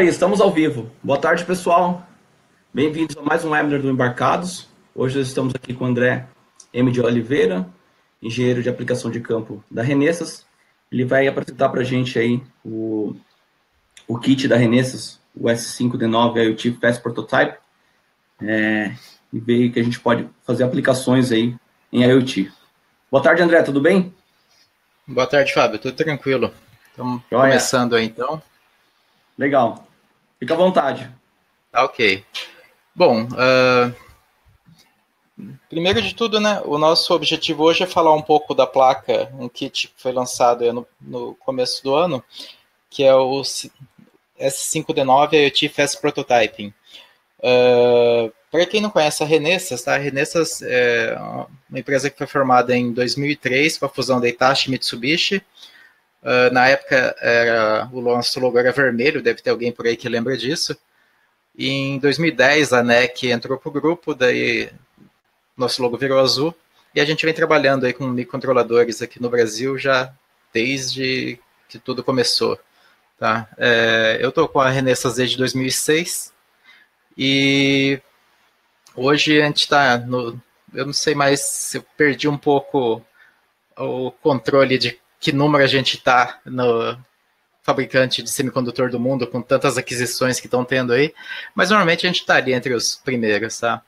aí, estamos ao vivo. Boa tarde, pessoal. Bem-vindos a mais um webinar do Embarcados. Hoje nós estamos aqui com o André M. de Oliveira, engenheiro de aplicação de campo da Renessas. Ele vai apresentar para a gente aí o, o kit da Renessas, o S5D9 IoT Fast Prototype, é, e ver que a gente pode fazer aplicações aí em IoT. Boa tarde, André, tudo bem? Boa tarde, Fábio, tudo tranquilo. Estamos começando aí, então. Legal. Fica à vontade. Tá ok. Bom, uh, primeiro de tudo, né, o nosso objetivo hoje é falar um pouco da placa, um kit que foi lançado no, no começo do ano, que é o S5D9 IoT Fast Prototyping. Uh, Para quem não conhece a Renessas, tá? a Renessas é uma empresa que foi formada em 2003 com a fusão da Itachi e Mitsubishi. Uh, na época, era, o nosso logo era vermelho, deve ter alguém por aí que lembra disso. E em 2010, a NEC entrou para o grupo, daí nosso logo virou azul. E a gente vem trabalhando aí com microcontroladores aqui no Brasil já desde que tudo começou. Tá? É, eu estou com a Renessas desde 2006 e hoje a gente está no. Eu não sei mais se eu perdi um pouco o controle de que número a gente está no fabricante de semicondutor do mundo, com tantas aquisições que estão tendo aí, mas normalmente a gente está ali entre os primeiros, tá?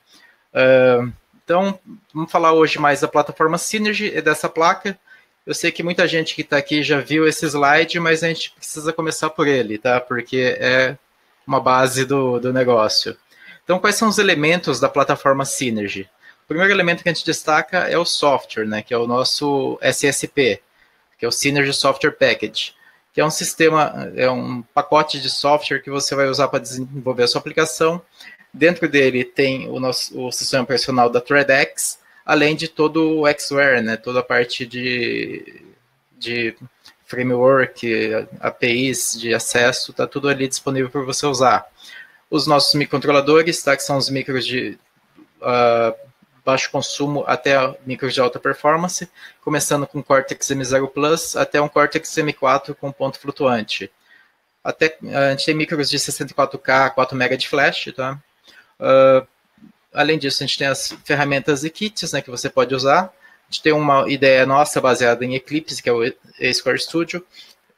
Uh, então, vamos falar hoje mais da plataforma Synergy e dessa placa. Eu sei que muita gente que está aqui já viu esse slide, mas a gente precisa começar por ele, tá? Porque é uma base do, do negócio. Então, quais são os elementos da plataforma Synergy? O primeiro elemento que a gente destaca é o software, né, que é o nosso SSP, que é o Synergy Software Package, que é um sistema, é um pacote de software que você vai usar para desenvolver a sua aplicação. Dentro dele tem o nosso o sistema operacional da ThreadX, além de todo o Xware, né, toda a parte de, de framework, APIs de acesso, está tudo ali disponível para você usar. Os nossos microcontroladores, tá, que são os micros de uh, baixo consumo até micros de alta performance, começando com Cortex M0 Plus até um Cortex M4 com ponto flutuante. Até, a gente tem micros de 64K, 4 MB de flash, tá? Uh, além disso, a gente tem as ferramentas e kits né, que você pode usar. A gente tem uma ideia nossa baseada em Eclipse, que é o A-Square Studio,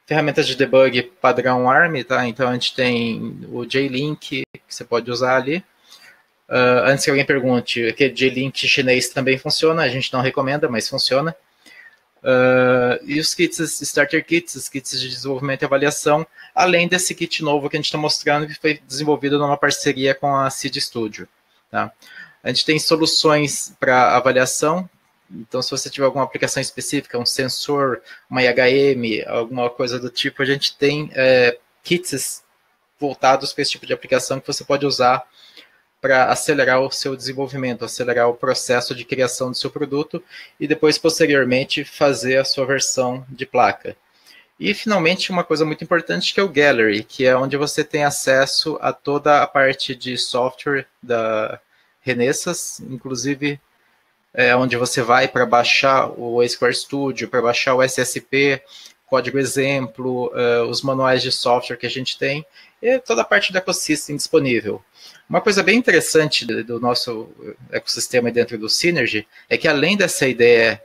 ferramentas de debug padrão ARM, tá? Então a gente tem o JLink, que você pode usar ali. Uh, antes que alguém pergunte, aquele JLink chinês também funciona, a gente não recomenda, mas funciona. Uh, e os kits, starter kits, os kits de desenvolvimento e avaliação, além desse kit novo que a gente está mostrando, que foi desenvolvido numa parceria com a Seed Studio. Tá? A gente tem soluções para avaliação, então, se você tiver alguma aplicação específica, um sensor, uma IHM, alguma coisa do tipo, a gente tem é, kits voltados para esse tipo de aplicação que você pode usar para acelerar o seu desenvolvimento, acelerar o processo de criação do seu produto e depois, posteriormente, fazer a sua versão de placa. E, finalmente, uma coisa muito importante que é o Gallery, que é onde você tem acesso a toda a parte de software da Renessas, inclusive é, onde você vai para baixar o Square Studio, para baixar o SSP, código exemplo, uh, os manuais de software que a gente tem, e toda a parte do ecossistema disponível. Uma coisa bem interessante do nosso ecossistema dentro do Synergy é que além dessa ideia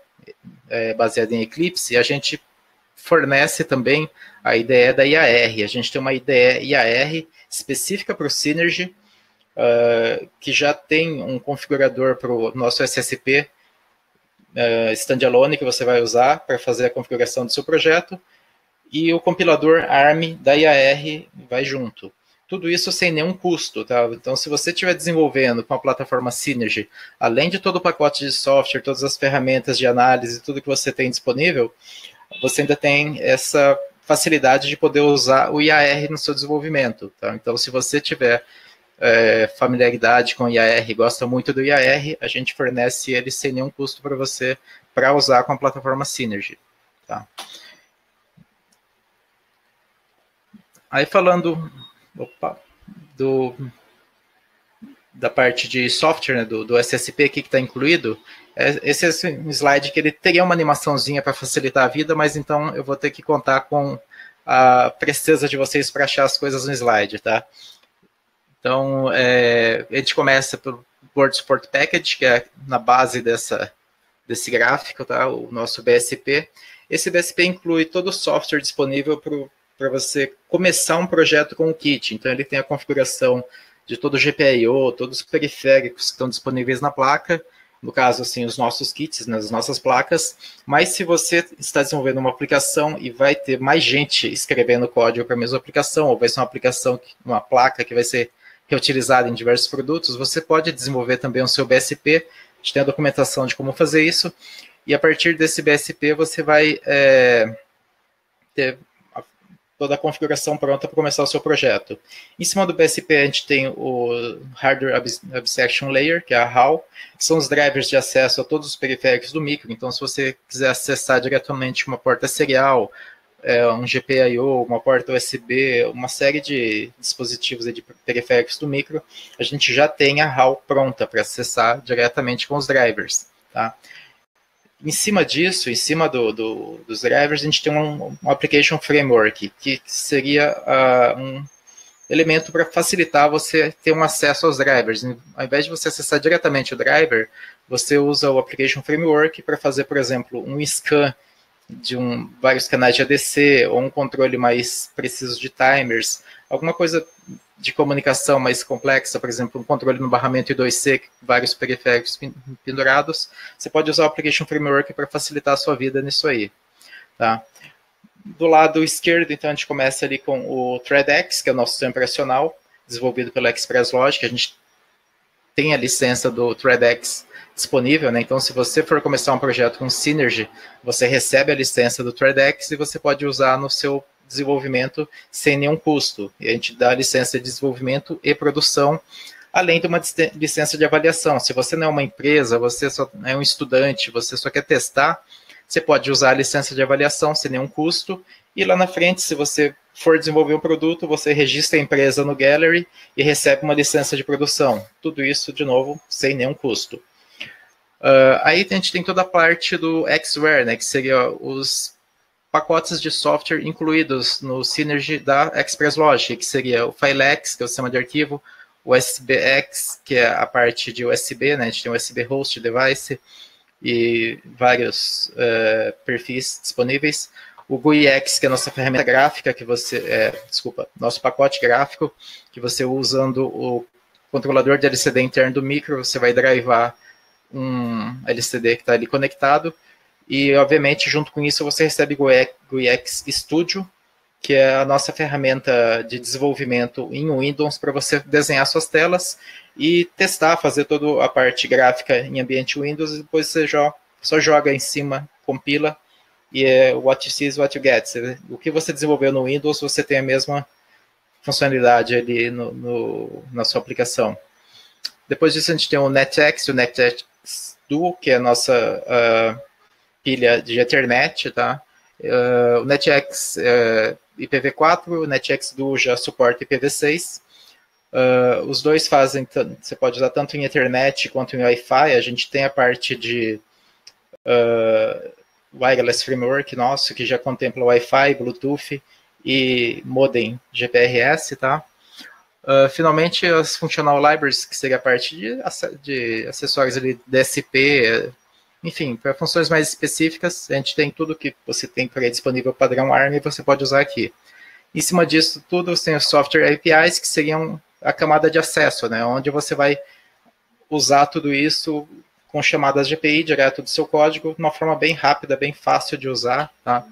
é, baseada em Eclipse, a gente fornece também a ideia da IAR. A gente tem uma ideia IAR específica para o Synergy, uh, que já tem um configurador para o nosso SSP uh, standalone que você vai usar para fazer a configuração do seu projeto, e o compilador ARM da IAR vai junto. Tudo isso sem nenhum custo, tá? Então, se você estiver desenvolvendo com a plataforma Synergy, além de todo o pacote de software, todas as ferramentas de análise, tudo que você tem disponível, você ainda tem essa facilidade de poder usar o IAR no seu desenvolvimento, tá? Então, se você tiver é, familiaridade com IAR, gosta muito do IAR, a gente fornece ele sem nenhum custo para você para usar com a plataforma Synergy. Tá? Aí falando opa, do, da parte de software, né, do, do SSP aqui que está incluído, é, esse é um slide que ele teria uma animaçãozinha para facilitar a vida, mas então eu vou ter que contar com a presteza de vocês para achar as coisas no slide, tá? Então, é, a gente começa pelo Board Support Package, que é na base dessa, desse gráfico, tá? O nosso BSP. Esse BSP inclui todo o software disponível para você começar um projeto com o kit. Então, ele tem a configuração de todo o GPIO, todos os periféricos que estão disponíveis na placa, no caso, assim, os nossos kits, né, as nossas placas, mas se você está desenvolvendo uma aplicação e vai ter mais gente escrevendo código para a mesma aplicação, ou vai ser uma aplicação, uma placa que vai ser reutilizada em diversos produtos, você pode desenvolver também o seu BSP, a gente tem a documentação de como fazer isso, e a partir desse BSP você vai é, ter toda a configuração pronta para começar o seu projeto. Em cima do BSP, a gente tem o Hardware Abstraction Layer, que é a HAL, que são os drivers de acesso a todos os periféricos do micro. Então, se você quiser acessar diretamente uma porta serial, é, um GPIO, uma porta USB, uma série de dispositivos de periféricos do micro, a gente já tem a HAL pronta para acessar diretamente com os drivers. Tá? Em cima disso, em cima do, do, dos drivers, a gente tem um, um application framework, que seria uh, um elemento para facilitar você ter um acesso aos drivers. Ao invés de você acessar diretamente o driver, você usa o application framework para fazer, por exemplo, um scan de um, vários canais de ADC ou um controle mais preciso de timers, alguma coisa de comunicação mais complexa, por exemplo, um controle no barramento I2C, vários periféricos pendurados, você pode usar o Application Framework para facilitar a sua vida nisso aí. Tá? Do lado esquerdo, então, a gente começa ali com o ThreadX, que é o nosso sistema operacional, desenvolvido pela Express Logic. A gente tem a licença do ThreadX disponível, né? Então, se você for começar um projeto com Synergy, você recebe a licença do ThreadX e você pode usar no seu desenvolvimento sem nenhum custo. E a gente dá licença de desenvolvimento e produção, além de uma licença de avaliação. Se você não é uma empresa, você só é um estudante, você só quer testar, você pode usar a licença de avaliação sem nenhum custo. E lá na frente, se você for desenvolver um produto, você registra a empresa no Gallery e recebe uma licença de produção. Tudo isso, de novo, sem nenhum custo. Uh, aí a gente tem toda a parte do Xware, né, que seria os pacotes de software incluídos no Synergy da Express Logic, que seria o Filex, que é o sistema de arquivo, o SBX, que é a parte de USB, né? A gente tem o USB Host Device e vários uh, perfis disponíveis. O GUIX, que é a nossa ferramenta gráfica, que você, é, desculpa, nosso pacote gráfico, que você usando o controlador de LCD interno do micro, você vai drivar um LCD que está ali conectado e, obviamente, junto com isso, você recebe o GUIX Studio, que é a nossa ferramenta de desenvolvimento em Windows para você desenhar suas telas e testar, fazer toda a parte gráfica em ambiente Windows, e depois você joga, só joga em cima, compila, e é what you see is what you get. O que você desenvolveu no Windows, você tem a mesma funcionalidade ali no, no na sua aplicação. Depois disso, a gente tem o NetX, o NetX Duo, que é a nossa uh, pilha de Ethernet, tá? Uh, o NetX uh, é, IPv4, o NetX Duo já suporta IPv6. Uh, os dois fazem, você pode usar tanto em Ethernet quanto em Wi-Fi. A gente tem a parte de uh, Wireless Framework nosso, que já contempla Wi-Fi, Bluetooth e modem GPRS, tá? Uh, finalmente, as Functional Libraries, que seria a parte de, de acessórios ali, DSP, enfim, para funções mais específicas, a gente tem tudo que você tem por aí disponível padrão ARM e você pode usar aqui. Em cima disso tudo, você tem os software APIs, que seriam a camada de acesso, né, onde você vai usar tudo isso com chamadas de API direto do seu código, de uma forma bem rápida, bem fácil de usar, tá?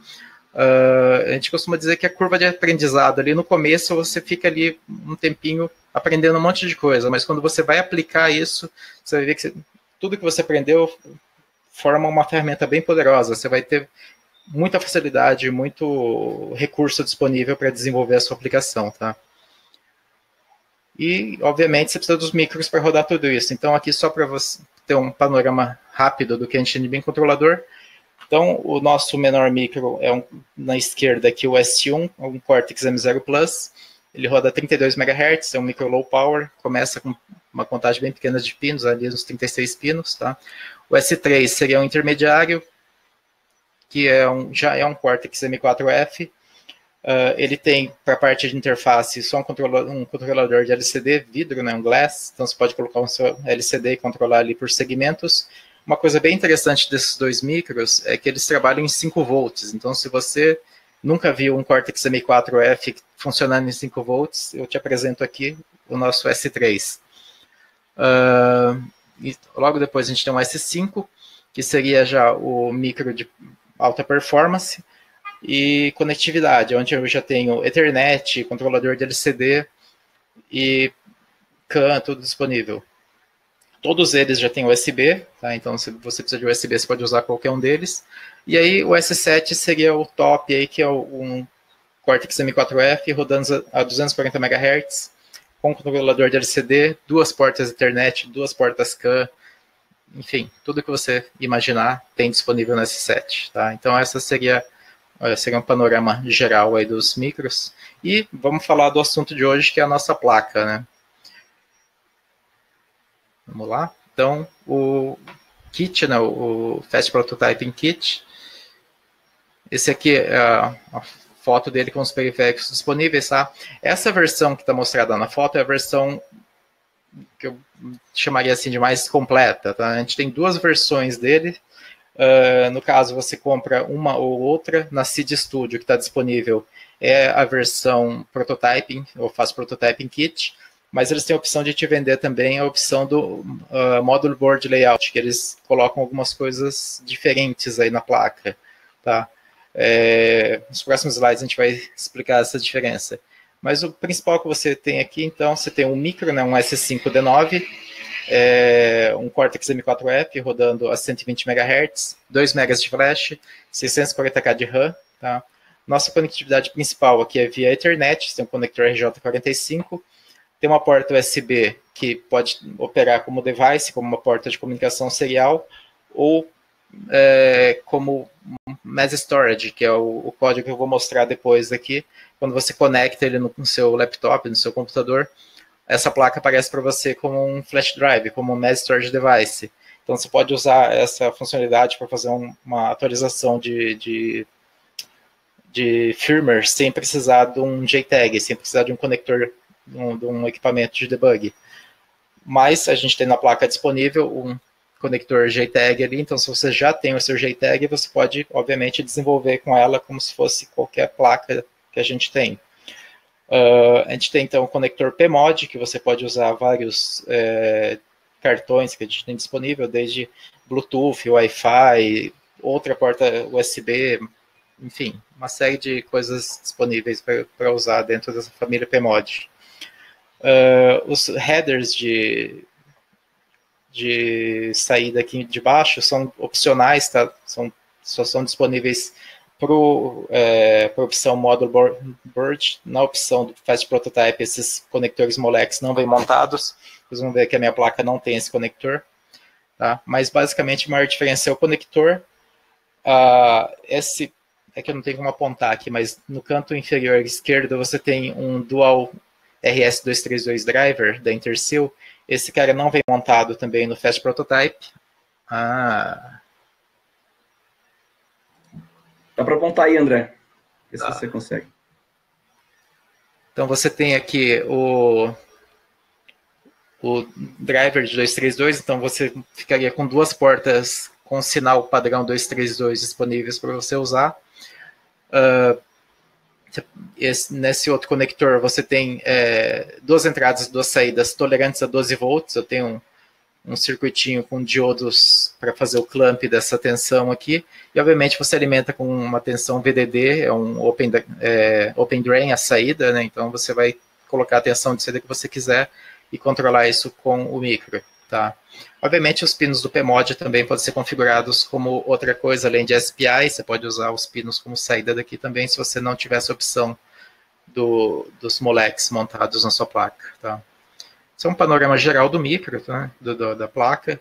Uh, a gente costuma dizer que a curva de aprendizado ali no começo você fica ali um tempinho aprendendo um monte de coisa, mas quando você vai aplicar isso, você vai ver que você, tudo que você aprendeu forma uma ferramenta bem poderosa. Você vai ter muita facilidade, muito recurso disponível para desenvolver a sua aplicação, tá? E, obviamente, você precisa dos micros para rodar tudo isso. Então, aqui só para você ter um panorama rápido do que a gente tem de bem controlador. Então, o nosso menor micro é um, na esquerda aqui o S1, um Cortex M0 Plus. Ele roda 32 MHz, é um micro low power, começa com uma contagem bem pequena de pinos, ali uns 36 pinos, tá? O S3 seria um intermediário, que é um, já é um Cortex M4F. Uh, ele tem, para a parte de interface, só um controlador, um controlador de LCD, vidro, né, um glass, então você pode colocar um seu LCD e controlar ali por segmentos. Uma coisa bem interessante desses dois micros é que eles trabalham em 5 volts, então se você nunca viu um Cortex M4F funcionando em 5 volts, eu te apresento aqui o nosso S3. Uh, e logo depois a gente tem um S5, que seria já o micro de alta performance, e conectividade, onde eu já tenho Ethernet, controlador de LCD e CAN, tudo disponível. Todos eles já têm USB, tá? então se você precisa de USB, você pode usar qualquer um deles. E aí o S7 seria o top, aí, que é um Cortex M4F rodando a 240 MHz, com controlador de LCD, duas portas Ethernet, duas portas CAN, enfim, tudo que você imaginar tem disponível no S7. Tá? Então essa seria seria um panorama geral aí dos micros. E vamos falar do assunto de hoje, que é a nossa placa, né? Vamos lá. Então, o kit, né, o Fast Prototyping Kit. Esse aqui é a, foto dele com os periféricos disponíveis, tá? Essa versão que está mostrada na foto é a versão que eu chamaria assim de mais completa, tá? A gente tem duas versões dele, Uh, no caso, você compra uma ou outra na Seed Studio, que está disponível. É a versão prototyping, ou faz prototyping kit, mas eles têm a opção de te vender também a opção do uh, Module Board Layout, que eles colocam algumas coisas diferentes aí na placa. Tá? É, nos próximos slides a gente vai explicar essa diferença. Mas o principal que você tem aqui, então, você tem um micro, né, um S5D9, é, um Cortex M4F rodando a 120 MHz, 2 MB de flash, 640K de RAM. Tá? Nossa conectividade principal aqui é via Ethernet, tem um conector RJ45, tem uma porta USB que pode operar como device, como uma porta de comunicação serial, ou é, como Mass Storage, que é o, o, código que eu vou mostrar depois aqui, quando você conecta ele no, no seu laptop, no seu computador, essa placa aparece para você como um flash drive, como um mass storage device. Então você pode usar essa funcionalidade para fazer um, uma atualização de, de, de, firmware sem precisar de um JTAG, sem precisar de um conector, um, de um equipamento de debug. Mas a gente tem na placa disponível um conector JTAG ali, então se você já tem o seu JTAG, você pode, obviamente, desenvolver com ela como se fosse qualquer placa que a gente tem. Uh, a gente tem então o conector PMOD, que você pode usar vários é, cartões que a gente tem disponível, desde Bluetooth, Wi-Fi, outra porta USB, enfim, uma série de coisas disponíveis para usar dentro dessa família PMOD. Uh, os headers de, de saída aqui de baixo são opcionais, tá? são, só são disponíveis para é, a opção Model Board, na opção do Fast Prototype, esses conectores Molex não vêm montados. Vocês vão ver que a minha placa não tem esse conector. Tá? Mas, basicamente, a maior diferença é o conector. Uh, esse, é que eu não tenho como apontar aqui, mas no canto inferior esquerdo você tem um Dual RS232 Driver da Intersil. Esse cara não vem montado também no Fast Prototype. Ah, Dá para apontar aí, André. Ver se você consegue. Então você tem aqui o, o driver de 232, então você ficaria com duas portas com sinal padrão 232 disponíveis para você usar. Uh, esse, nesse outro conector você tem é, duas entradas e duas saídas tolerantes a 12 volts. Eu tenho um, um circuitinho com diodos para fazer o clamp dessa tensão aqui. E, obviamente, você alimenta com uma tensão VDD, é um open, é, open drain a saída, né? Então, você vai colocar a tensão de saída que você quiser e controlar isso com o micro, tá? Obviamente, os pinos do PMOD também podem ser configurados como outra coisa, além de SPI, você pode usar os pinos como saída daqui também, se você não tiver essa opção do, dos moleques montados na sua placa, tá? Isso é um panorama geral do micro, tá? do, do, da placa.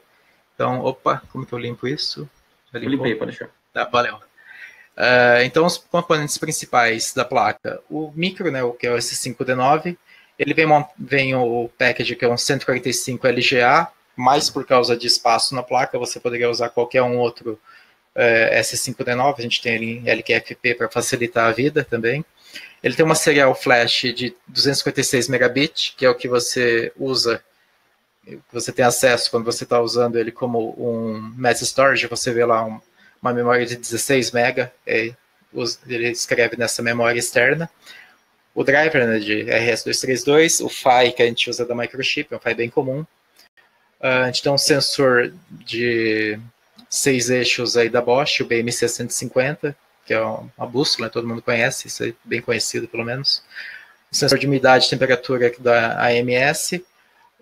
Então, opa, como que eu limpo isso? Já Eu limpei, pode deixar. Tá, valeu. Uh, então, os componentes principais da placa. O micro, né, o que é o S5D9, ele vem, vem o package que é um 145 LGA, mais por causa de espaço na placa, você poderia usar qualquer um outro uh, S5D9, a gente tem em LQFP para facilitar a vida também. Ele tem uma serial flash de 256 megabits, que é o que você usa, que você tem acesso quando você está usando ele como um mass storage, você vê lá um, uma memória de 16 mega, é, ele escreve nessa memória externa. O driver né, de RS232, o PHY que a gente usa da Microchip, é um PHY bem comum. Uh, a gente tem um sensor de seis eixos aí da Bosch, o BMC 150, que é uma bússola, todo mundo conhece, isso é bem conhecido pelo menos. Um sensor de umidade e temperatura da AMS,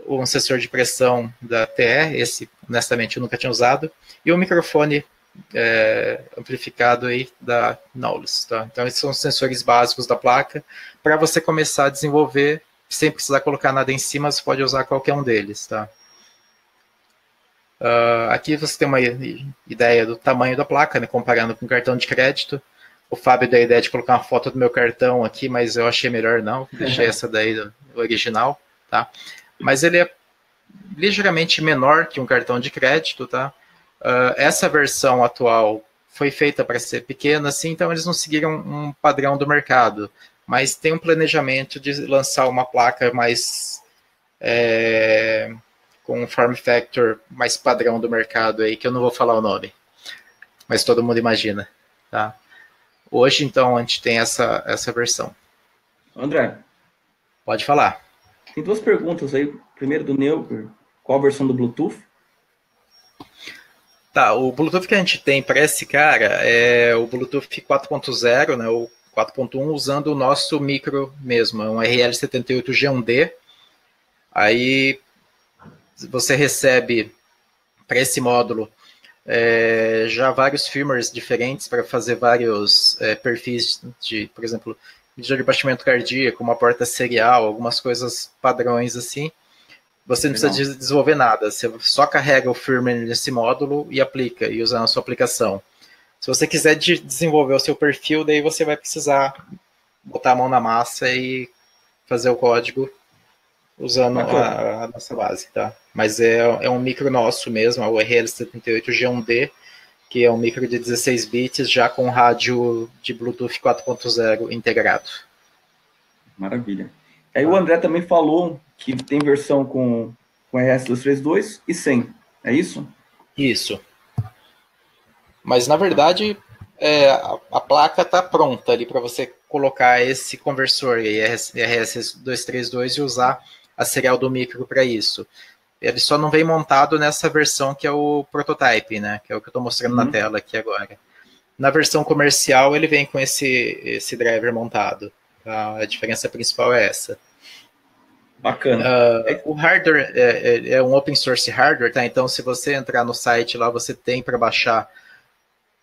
um sensor de pressão da TR, esse honestamente eu nunca tinha usado, e um microfone é, amplificado aí da Knowles. Tá? Então esses são os sensores básicos da placa. Para você começar a desenvolver, sem precisar colocar nada em cima, você pode usar qualquer um deles. Tá? Uh, aqui você tem uma ideia do tamanho da placa, né, comparando com cartão de crédito. O Fábio deu a ideia de colocar uma foto do meu cartão aqui, mas eu achei melhor não, deixei essa daí original, tá? Mas ele é ligeiramente menor que um cartão de crédito, tá? Uh, essa versão atual foi feita para ser pequena, assim, então eles não seguiram um padrão do mercado, mas tem um planejamento de lançar uma placa mais é, com um form factor mais padrão do mercado aí, que eu não vou falar o nome, mas todo mundo imagina, tá? Hoje, então, a gente tem essa, essa versão. André. Pode falar. Tem duas perguntas aí. Primeiro do Neuber, qual a versão do Bluetooth? Tá, o Bluetooth que a gente tem para esse cara é o Bluetooth 4.0, né, o 4.1, usando o nosso micro mesmo, é um RL78G1D. Aí você recebe para esse módulo é, já vários firmwares diferentes para fazer vários é, perfis de, por exemplo, de batimento cardíaco, uma porta serial, algumas coisas padrões assim. Você não Legal. precisa desenvolver nada, você só carrega o firmware nesse módulo e aplica, e usa na sua aplicação. Se você quiser de desenvolver o seu perfil, daí você vai precisar botar a mão na massa e fazer o código usando a, a, nossa base, tá? Mas é, é um micro nosso mesmo, é o RL78G1D, que é um micro de 16 bits já com rádio de Bluetooth 4.0 integrado. Maravilha. Aí o André também falou que tem versão com, com RS232 e sem, é isso? Isso. Mas na verdade é, a, a, placa está pronta ali para você colocar esse conversor RS, RS232 e usar a serial do micro para isso. Ele só não vem montado nessa versão que é o prototype, né? Que é o que eu estou mostrando uhum. na tela aqui agora. Na versão comercial ele vem com esse, esse driver montado. Tá? A diferença principal é essa. Bacana. Uh, o hardware é, é, é, um open source hardware, tá? Então, se você entrar no site lá, você tem para baixar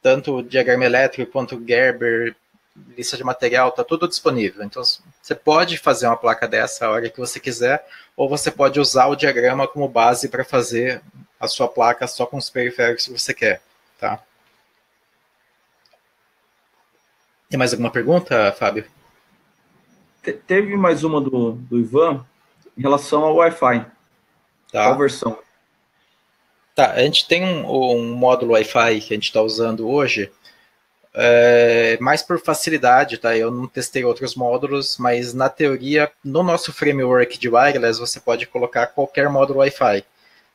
tanto o diagrama elétrico quanto o Gerber, lista de material, tá tudo disponível. Então, você pode fazer uma placa dessa a hora que você quiser, ou você pode usar o diagrama como base para fazer a sua placa só com os periféricos que você quer, tá? Tem mais alguma pergunta, Fábio? teve mais uma do, do Ivan em relação ao Wi-Fi. Tá. Qual versão? Tá, a gente tem um, um módulo Wi-Fi que a gente está usando hoje, é, mais por facilidade, tá? Eu não testei outros módulos, mas na teoria, no nosso framework de wireless, você pode colocar qualquer módulo Wi-Fi,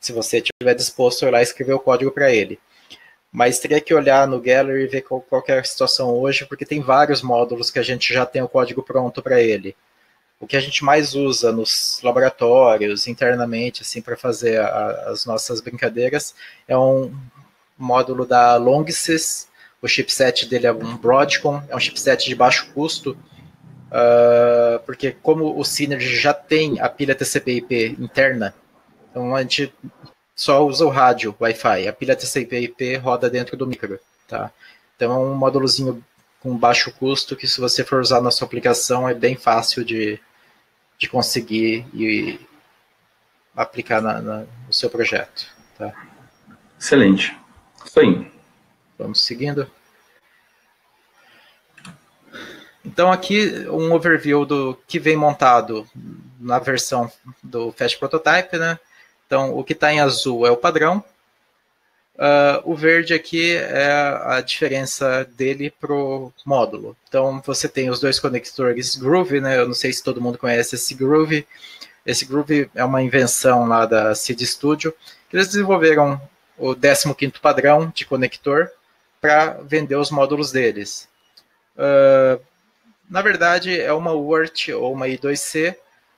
se você estiver disposto a ir lá escrever o código para ele. Mas teria que olhar no Gallery e ver qual, qual é a situação hoje, porque tem vários módulos que a gente já tem o código pronto para ele. O que a gente mais usa nos laboratórios, internamente, assim, para fazer a, as nossas brincadeiras, é um módulo da Longsys, o chipset dele é um Broadcom, é um chipset de baixo custo, uh, porque como o Synergy já tem a pilha TCP/IP interna, então a gente só usa o rádio Wi-Fi. A pilha TCP/IP roda dentro do micro, tá? Então é um módulozinho com baixo custo que se você for usar na sua aplicação é bem fácil de, de conseguir e aplicar na, na, no seu projeto, tá? Excelente. Isso aí. Vamos seguindo. Então aqui um overview do que vem montado na versão do Fast Prototype, né? Então o que está em azul é o padrão. Uh, o verde aqui é a diferença dele pro módulo. Então você tem os dois conectores Groove, né? Eu não sei se todo mundo conhece esse Groove. Esse Groove é uma invenção lá da Seed Studio. Eles desenvolveram o 15º padrão de conector para vender os módulos deles. Uh, na verdade, é uma UART ou uma I2C.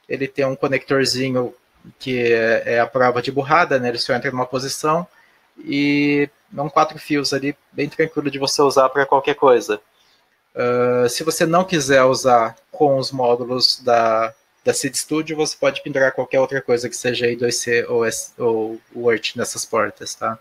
Ele tem um conectorzinho que é, é a prova de burrada, né? Ele só entra numa posição e são quatro fios ali, bem tranquilo de você usar para qualquer coisa. Uh, se você não quiser usar com os módulos da, da Seed Studio, você pode pendurar qualquer outra coisa que seja I2C ou, S, ou Word nessas portas, tá?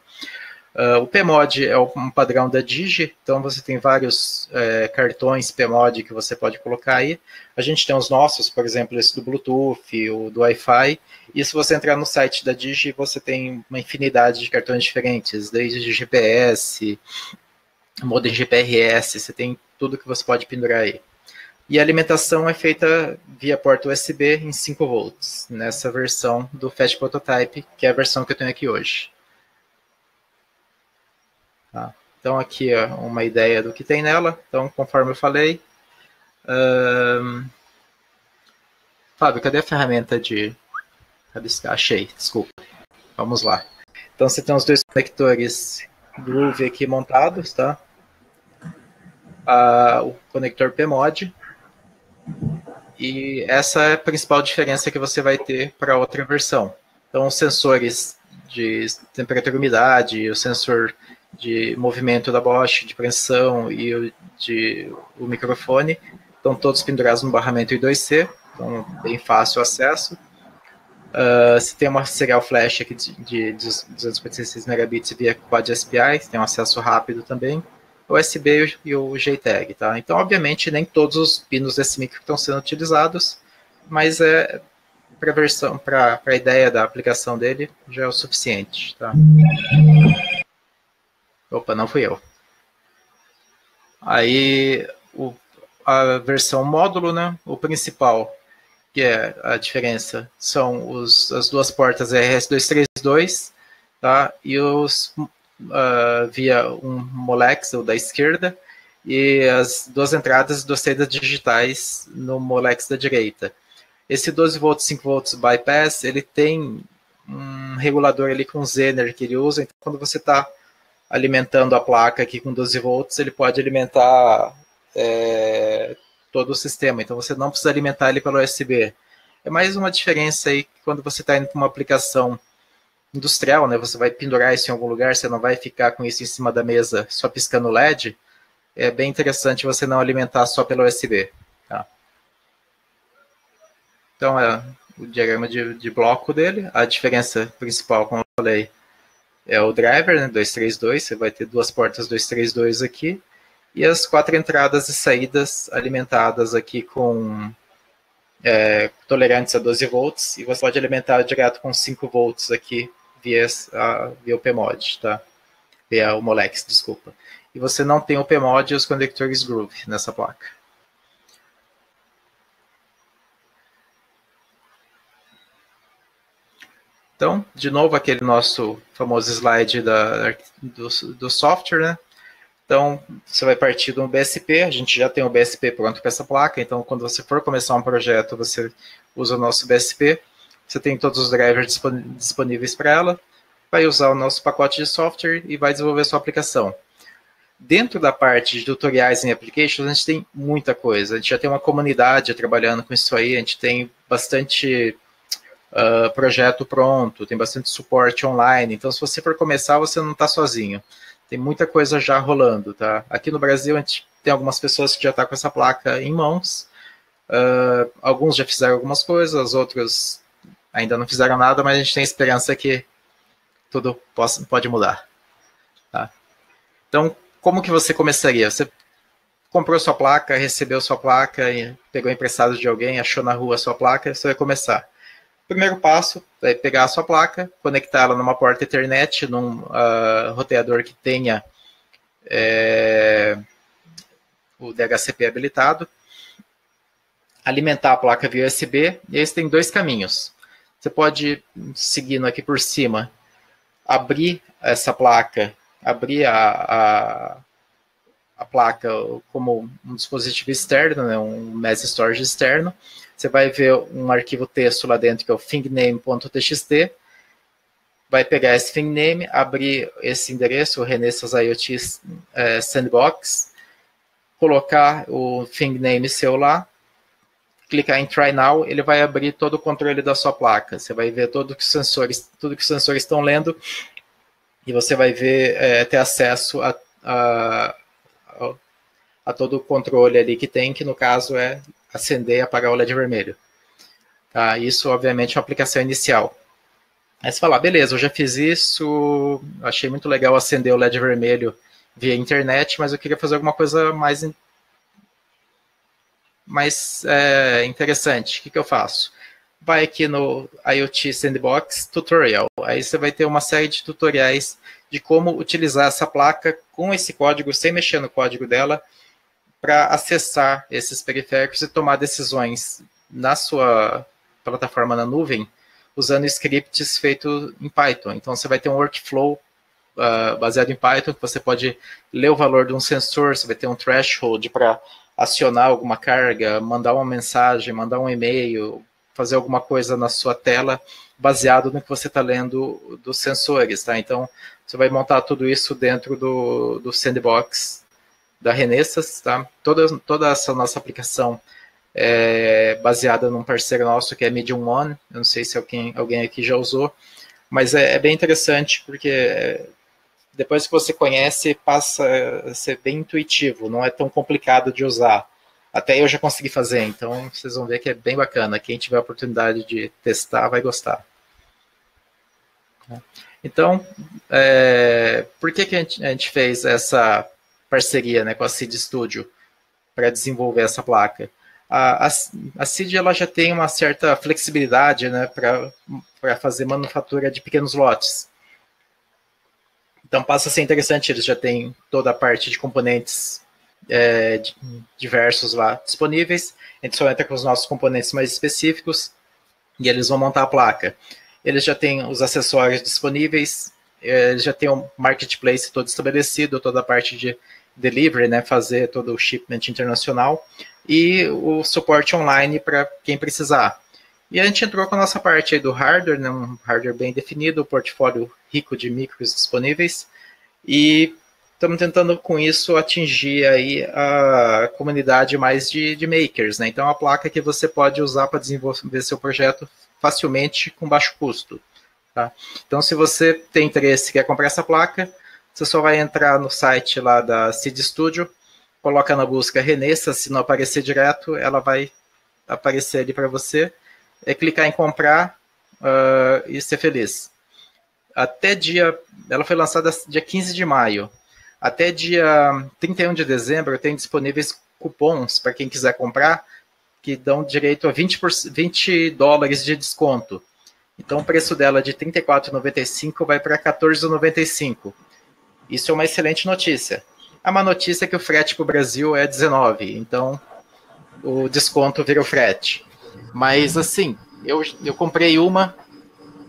Uh, o PMOD é um padrão da Digi, então você tem vários é, cartões PMOD que você pode colocar aí. A gente tem os nossos, por exemplo, esse do Bluetooth, o do Wi-Fi. E se você entrar no site da Digi, você tem uma infinidade de cartões diferentes, desde GPS, modem GPRS, você tem tudo que você pode pendurar aí. E a alimentação é feita via porta USB em 5 volts, nessa versão do Fast Prototype, que é a versão que eu tenho aqui hoje. Tá? Então, aqui é uma ideia do que tem nela. Então, conforme eu falei. Um... Fábio, cadê a ferramenta de. Achei, desculpa. Vamos lá. Então, você tem os dois conectores Groove aqui montados, tá? Ah, o conector PMOD. E essa é a principal diferença que você vai ter para outra versão. Então, os sensores de temperatura e umidade, o sensor de movimento da Bosch, de pressão e o, de, o microfone. Estão todos pendurados no barramento I2C, então bem fácil o acesso. Uh, se tem uma serial flash aqui de, de 256 megabits via Quad SPI, tem um acesso rápido também. USB e o JTAG, tá? Então, obviamente, nem todos os pinos desse micro estão sendo utilizados, mas é para a ideia da aplicação dele, já é o suficiente, tá? Opa, não fui eu. Aí o, a versão módulo, né? O principal, que é a diferença, são os, as duas portas RS232, tá? E os uh, via um Molex, o da esquerda, e as duas entradas e duas saídas digitais no Molex da direita. Esse 12 volts 5 volts bypass, ele tem um regulador ali com Zener que ele usa, então quando você está alimentando a placa aqui com 12 volts, ele pode alimentar é, todo o sistema. Então você não precisa alimentar ele pelo USB. É mais uma diferença aí quando você está indo para uma aplicação industrial, né? Você vai pendurar isso em algum lugar, você não vai ficar com isso em cima da mesa só piscando LED. É bem interessante você não alimentar só pelo USB. Tá? Então é o diagrama de, de bloco dele. A diferença principal, como eu falei, é o driver, né, 232, você vai ter duas portas 232 aqui, e as quatro entradas e saídas alimentadas aqui com é, tolerantes a 12 volts, e você pode alimentar direto com 5 volts aqui via, a, via o PMOD, tá? Via o Molex, desculpa. E você não tem o PMOD e os conectores Groove nessa placa. Então, de novo, aquele nosso famoso slide da, do, do software, né? Então, você vai partir do BSP, a gente já tem o BSP pronto para essa placa, então quando você for começar um projeto, você usa o nosso BSP, você tem todos os drivers disponíveis para ela, vai usar o nosso pacote de software e vai desenvolver sua aplicação. Dentro da parte de tutoriais em applications, a gente tem muita coisa. A gente já tem uma comunidade trabalhando com isso aí, a gente tem bastante uh, projeto pronto, tem bastante suporte online. Então, se você for começar, você não está sozinho. Tem muita coisa já rolando, tá? Aqui no Brasil, a gente tem algumas pessoas que já estão tá com essa placa em mãos. Uh, alguns já fizeram algumas coisas, outros ainda não fizeram nada, mas a gente tem esperança que tudo possa, pode mudar. Tá? Então, como que você começaria? Você comprou sua placa, recebeu sua placa, pegou emprestado de alguém, achou na rua a sua placa, você vai começar primeiro passo é pegar a sua placa, conectá-la numa porta Ethernet, num uh, roteador que tenha é, o DHCP habilitado, alimentar a placa via USB, e aí você tem dois caminhos. Você pode, seguindo aqui por cima, abrir essa placa, abrir a, a, a placa como um dispositivo externo, né, um mass storage externo, você vai ver um arquivo texto lá dentro que é o thingname.txt, vai pegar esse thingname, abrir esse endereço, o Renesas IoT é, Sandbox, colocar o thingname seu lá, clicar em Try Now, ele vai abrir todo o controle da sua placa. Você vai ver tudo que os sensores, tudo que os sensores estão lendo e você vai ver é, ter acesso a, a, a, todo o controle ali que tem, que no caso é acender e apagar o LED vermelho. Tá? Isso, obviamente, é uma aplicação inicial. Aí você fala, ah, beleza, eu já fiz isso, achei muito legal acender o LED vermelho via internet, mas eu queria fazer alguma coisa mais mais é, interessante. O que, que eu faço? Vai aqui no IoT Sandbox Tutorial. Aí você vai ter uma série de tutoriais de como utilizar essa placa com esse código, sem mexer no código dela, para acessar esses periféricos e tomar decisões na sua plataforma na nuvem, usando scripts feitos em Python. Então você vai ter um workflow uh, baseado em Python, que você pode ler o valor de um sensor, você vai ter um threshold para acionar alguma carga, mandar uma mensagem, mandar um e-mail, fazer alguma coisa na sua tela baseado no que você está lendo dos sensores, tá? Então, você vai montar tudo isso dentro do, do sandbox da Renessas, tá? Toda, toda essa nossa aplicação é baseada num parceiro nosso que é Medium One, eu não sei se alguém, alguém aqui já usou, mas é, é bem interessante porque depois que você conhece, passa a ser bem intuitivo, não é tão complicado de usar. Até eu já consegui fazer, então vocês vão ver que é bem bacana. Quem tiver a oportunidade de testar vai gostar. Então, é, por que, que a gente, a gente fez essa parceria né, com a Seed Studio para desenvolver essa placa? A, a, a Seed ela já tem uma certa flexibilidade né, para fazer manufatura de pequenos lotes. Então passa a ser interessante, eles já têm toda a parte de componentes é, diversos lá disponíveis. A gente só entra com os nossos componentes mais específicos e eles vão montar a placa. Eles já têm os acessórios disponíveis, é, eles já têm o marketplace todo estabelecido, toda a parte de delivery, né, fazer todo o shipment internacional e o suporte online para quem precisar. E a gente entrou com a nossa parte do hardware, né, um hardware bem definido, portfólio rico de micros disponíveis, e estamos tentando com isso atingir aí a comunidade mais de, de makers, né? Então, uma placa que você pode usar para desenvolver seu projeto facilmente com baixo custo. Tá? Então, se você tem interesse quer comprar essa placa, você só vai entrar no site lá da Seed Studio, coloca na busca Renessa, se não aparecer direto, ela vai aparecer ali para você é clicar em comprar uh, e ser feliz. Até dia. Ela foi lançada dia 15 de maio. Até dia 31 de dezembro tem disponíveis cupons para quem quiser comprar, que dão direito a 20, por, 20 dólares de desconto. Então o preço dela de R$ 34,95 vai para R$ 14,95. Isso é uma excelente notícia. A má notícia é que o frete para o Brasil é 19, então o desconto vira o frete. Mas assim, eu, eu comprei uma,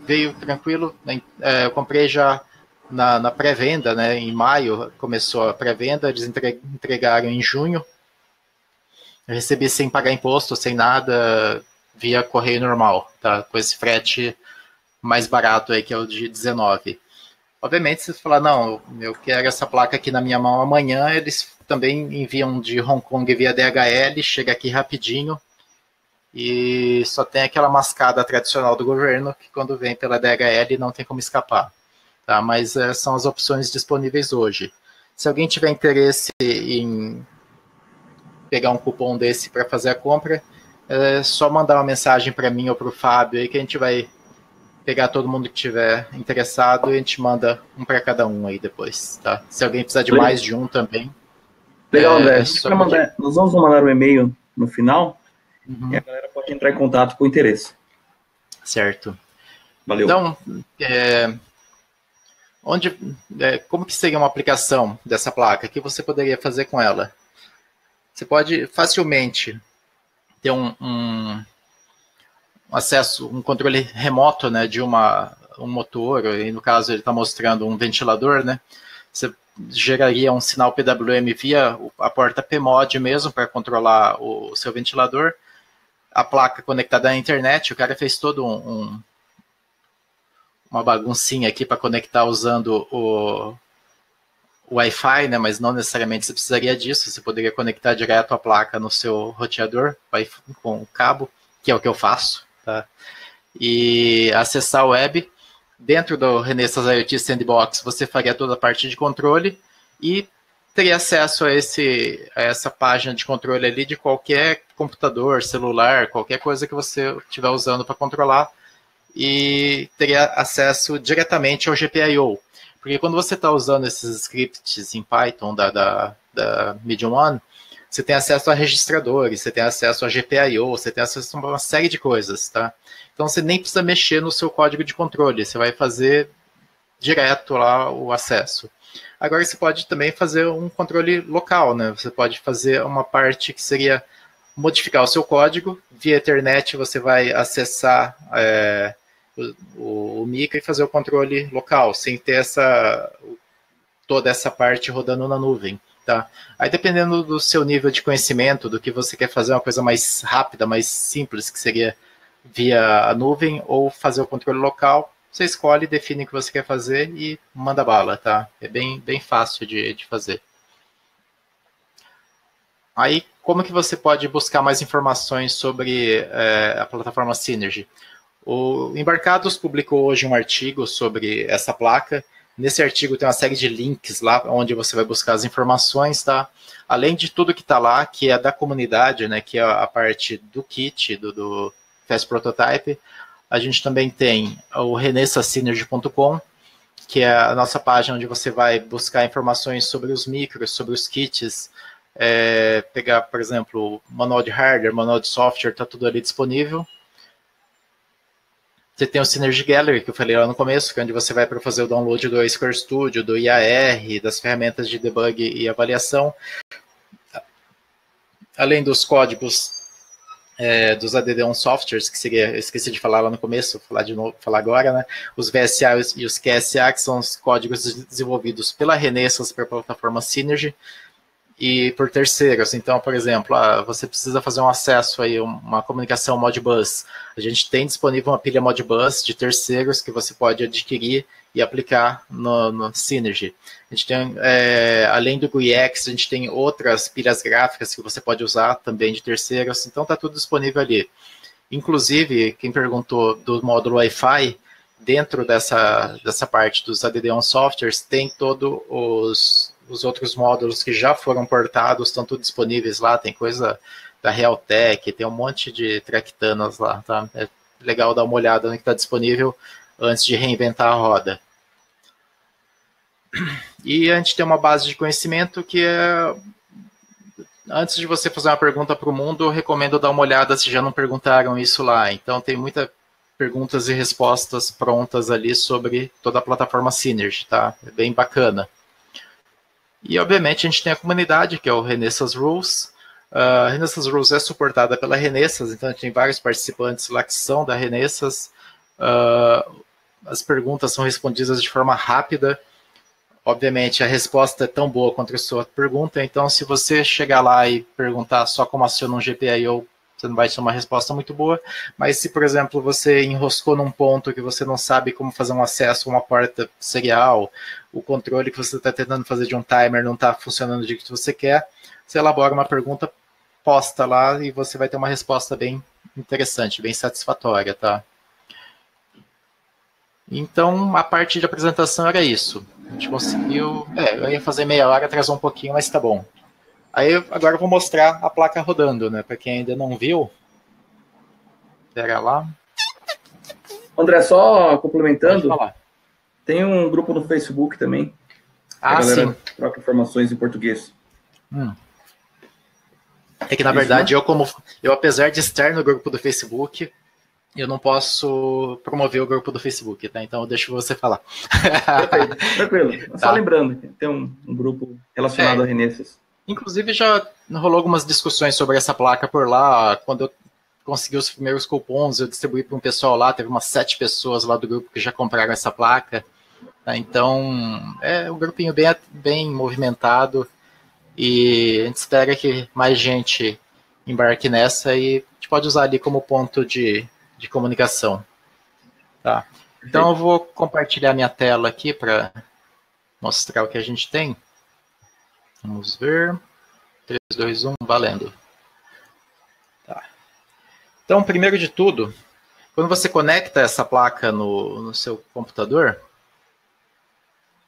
veio tranquilo. Né? É, eu comprei já na, na pré-venda, né? Em maio começou a pré-venda, eles entregaram em junho. Eu recebi sem pagar imposto, sem nada, via correio normal, tá? Com esse frete mais barato aí, que é o de 19. Obviamente, se você falar, não, eu quero essa placa aqui na minha mão amanhã, eles também enviam de Hong Kong via DHL, chega aqui rapidinho, e só tem aquela mascada tradicional do governo que quando vem pela DHL não tem como escapar. Tá? Mas é, são as opções disponíveis hoje. Se alguém tiver interesse em pegar um cupom desse para fazer a compra, é só mandar uma mensagem para mim ou para o Fábio aí que a gente vai pegar todo mundo que tiver interessado e a gente manda um para cada um aí depois, tá? Se alguém precisar de mais de um também. Legal, é, André. É mandar, nós vamos mandar um e-mail no final Uhum. E a galera pode entrar em contato com interesse. Certo. Valeu. Então, é, onde, é, como que seria uma aplicação dessa placa? O que você poderia fazer com ela? Você pode facilmente ter um, um acesso, um controle remoto né, de uma um motor, e no caso ele está mostrando um ventilador, né? Você geraria um sinal PWM via a porta PMOD mesmo para controlar o seu ventilador. A placa conectada à internet, o cara fez todo um, um uma baguncinha aqui para conectar usando o, o Wi-Fi, né? Mas não necessariamente você precisaria disso. Você poderia conectar direto a placa no seu roteador com o cabo, que é o que eu faço, tá? E acessar o web. Dentro do Renesas IoT Sandbox, você faria toda a parte de controle e teria acesso a, esse, a essa página de controle ali de qualquer computador, celular, qualquer coisa que você estiver usando para controlar e teria acesso diretamente ao GPIO. Porque quando você está usando esses scripts em Python da, da, da Medium One, você tem acesso a registradores, você tem acesso a GPIO, você tem acesso a uma série de coisas, tá? Então você nem precisa mexer no seu código de controle, você vai fazer direto lá o acesso. Agora você pode também fazer um controle local, né? Você pode fazer uma parte que seria modificar o seu código, via Ethernet você vai acessar é, o, o Mica e fazer o controle local, sem ter essa toda essa parte rodando na nuvem. Tá? Aí dependendo do seu nível de conhecimento, do que você quer fazer, uma coisa mais rápida, mais simples, que seria via a nuvem, ou fazer o controle local, você escolhe, define o que você quer fazer e manda bala, tá? É bem, bem fácil de, de fazer. Aí, como que você pode buscar mais informações sobre é, a plataforma Synergy? O Embarcados publicou hoje um artigo sobre essa placa. Nesse artigo tem uma série de links lá onde você vai buscar as informações, tá? Além de tudo que está lá, que é da comunidade, né? Que é a parte do kit, do, do Fast Prototype. A gente também tem o renessasynergy.com, que é a nossa página onde você vai buscar informações sobre os micros, sobre os kits, é, pegar, por exemplo, manual de hardware, manual de software, está tudo ali disponível. Você tem o Synergy Gallery, que eu falei lá no começo, que é onde você vai para fazer o download do Square Studio, do IAR, das ferramentas de debug e avaliação. Além dos códigos é, dos ADD-on softwares, que seria, eu esqueci de falar lá no começo, vou falar de novo, falar agora, né? Os VSA e os QSA, que são os códigos desenvolvidos pela Renesas para a plataforma Synergy, e por terceiros. Então, por exemplo, ah, você precisa fazer um acesso aí, uma comunicação Modbus. A gente tem disponível uma pilha Modbus de terceiros que você pode adquirir e aplicar no, no Synergy. A gente tem, é, além do GUIX, a gente tem outras pilhas gráficas que você pode usar também de terceiros. Então, está tudo disponível ali. Inclusive, quem perguntou do módulo Wi-Fi, dentro dessa, dessa parte dos ADD-on softwares, tem todos os os outros módulos que já foram portados estão tudo disponíveis lá, tem coisa da Realtek, tem um monte de Tractanas lá, tá? É legal dar uma olhada no que está disponível antes de reinventar a roda. E a gente tem uma base de conhecimento que é. Antes de você fazer uma pergunta para o mundo, eu recomendo dar uma olhada se já não perguntaram isso lá. Então, tem muitas perguntas e respostas prontas ali sobre toda a plataforma Synergy, tá? É bem bacana. E, obviamente, a gente tem a comunidade, que é o Renaissance Rules. Uh, a Renaissance Rules é suportada pela Renaissance, então a gente tem vários participantes lá que são da Renaissance. Uh, as perguntas são respondidas de forma rápida. Obviamente, a resposta é tão boa quanto a sua pergunta, então se você chegar lá e perguntar só como aciona um GPIO você não vai ter uma resposta muito boa. Mas se, por exemplo, você enroscou num ponto que você não sabe como fazer um acesso a uma porta serial, o controle que você está tentando fazer de um timer não está funcionando do jeito que você quer, você elabora uma pergunta, posta lá e você vai ter uma resposta bem interessante, bem satisfatória, tá? Então, a parte de apresentação era isso. A gente conseguiu. É, eu ia fazer meia hora, atrasou um pouquinho, mas tá bom. Aí agora eu vou mostrar a placa rodando, né? Para quem ainda não viu. Pega lá. André, só complementando, tem um grupo no Facebook também. Ah, a galera sim. troca informações em português. Hum. É que na Isso, verdade né? eu como eu apesar de estar no grupo do Facebook, eu não posso promover o grupo do Facebook, tá? Então eu deixo você falar. Perfeito, tranquilo. Tá. Só lembrando, tem um, um grupo relacionado é. a Renesas. Inclusive já rolou algumas discussões sobre essa placa por lá, quando eu consegui os primeiros cupons, eu distribuí para um pessoal lá, teve umas sete pessoas lá do grupo que já compraram essa placa. Tá? Então, é um grupinho bem, bem movimentado e a gente espera que mais gente embarque nessa e a gente pode usar ali como ponto de, de comunicação. Tá? Então eu vou compartilhar minha tela aqui para mostrar o que a gente tem. Vamos ver. 3, 2, 1, valendo. Tá. Então, primeiro de tudo, quando você conecta essa placa no, no seu computador,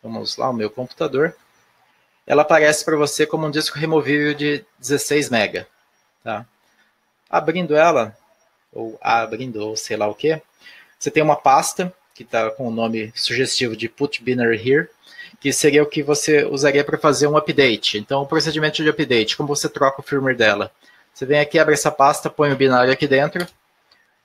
vamos lá, o meu computador, ela aparece para você como um disco removível de 16 MB. Tá? Abrindo ela, ou abrindo, ou sei lá o que, você tem uma pasta que está com o nome sugestivo de Put Binary Here, que seria o que você usaria para fazer um update. Então, o procedimento de update, como você troca o firmware dela. Você vem aqui, abre essa pasta, põe o binário aqui dentro,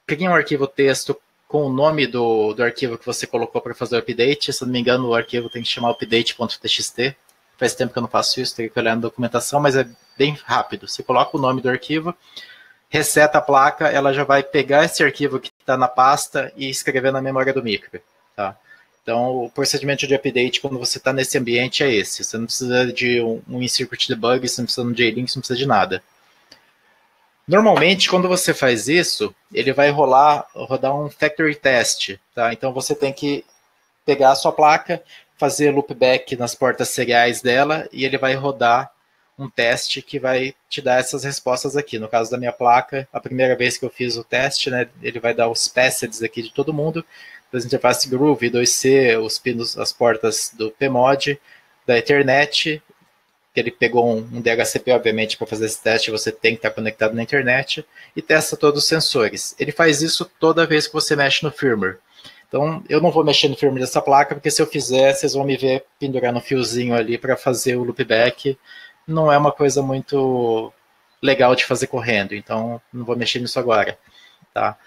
cria um arquivo texto com o nome do, do arquivo que você colocou para fazer o update. Se não me engano, o arquivo tem que chamar update.txt. Faz tempo que eu não faço isso, tenho que olhar na documentação, mas é bem rápido. Você coloca o nome do arquivo, reseta a placa, ela já vai pegar esse arquivo que está na pasta e escrever na memória do micro. Tá? Então, o procedimento de update quando você está nesse ambiente é esse. Você não precisa de um, um in-circuit debug, você não precisa de um JLink, você não precisa de nada. Normalmente, quando você faz isso, ele vai rolar, rodar um factory test. Tá? Então, você tem que pegar a sua placa, fazer loopback nas portas seriais dela e ele vai rodar um teste que vai te dar essas respostas aqui. No caso da minha placa, a primeira vez que eu fiz o teste, né, ele vai dar os passwords aqui de todo mundo das interfaces Groove, 2C, os pinos, as portas do PMOD, da Ethernet, que ele pegou um, um DHCP, obviamente, para fazer esse teste, você tem que estar conectado na internet, e testa todos os sensores. Ele faz isso toda vez que você mexe no firmware. Então, eu não vou mexer no firmware dessa placa, porque se eu fizer, vocês vão me ver pendurar no fiozinho ali para fazer o loopback. Não é uma coisa muito legal de fazer correndo, então não vou mexer nisso agora. Tá?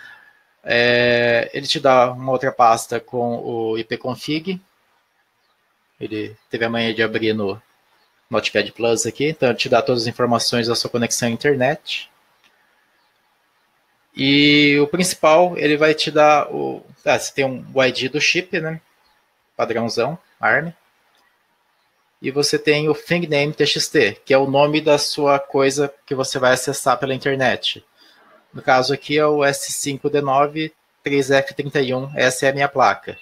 É, ele te dá uma outra pasta com o ipconfig. Ele teve a manhã de abrir no Notepad Plus aqui, então ele te dá todas as informações da sua conexão à internet. E o principal, ele vai te dar o. Ah, você tem um, o ID do chip, né? Padrãozão, ARM. E você tem o ThingName TXT, que é o nome da sua coisa que você vai acessar pela internet. No caso aqui é o S5D9 3F31, essa é a minha placa.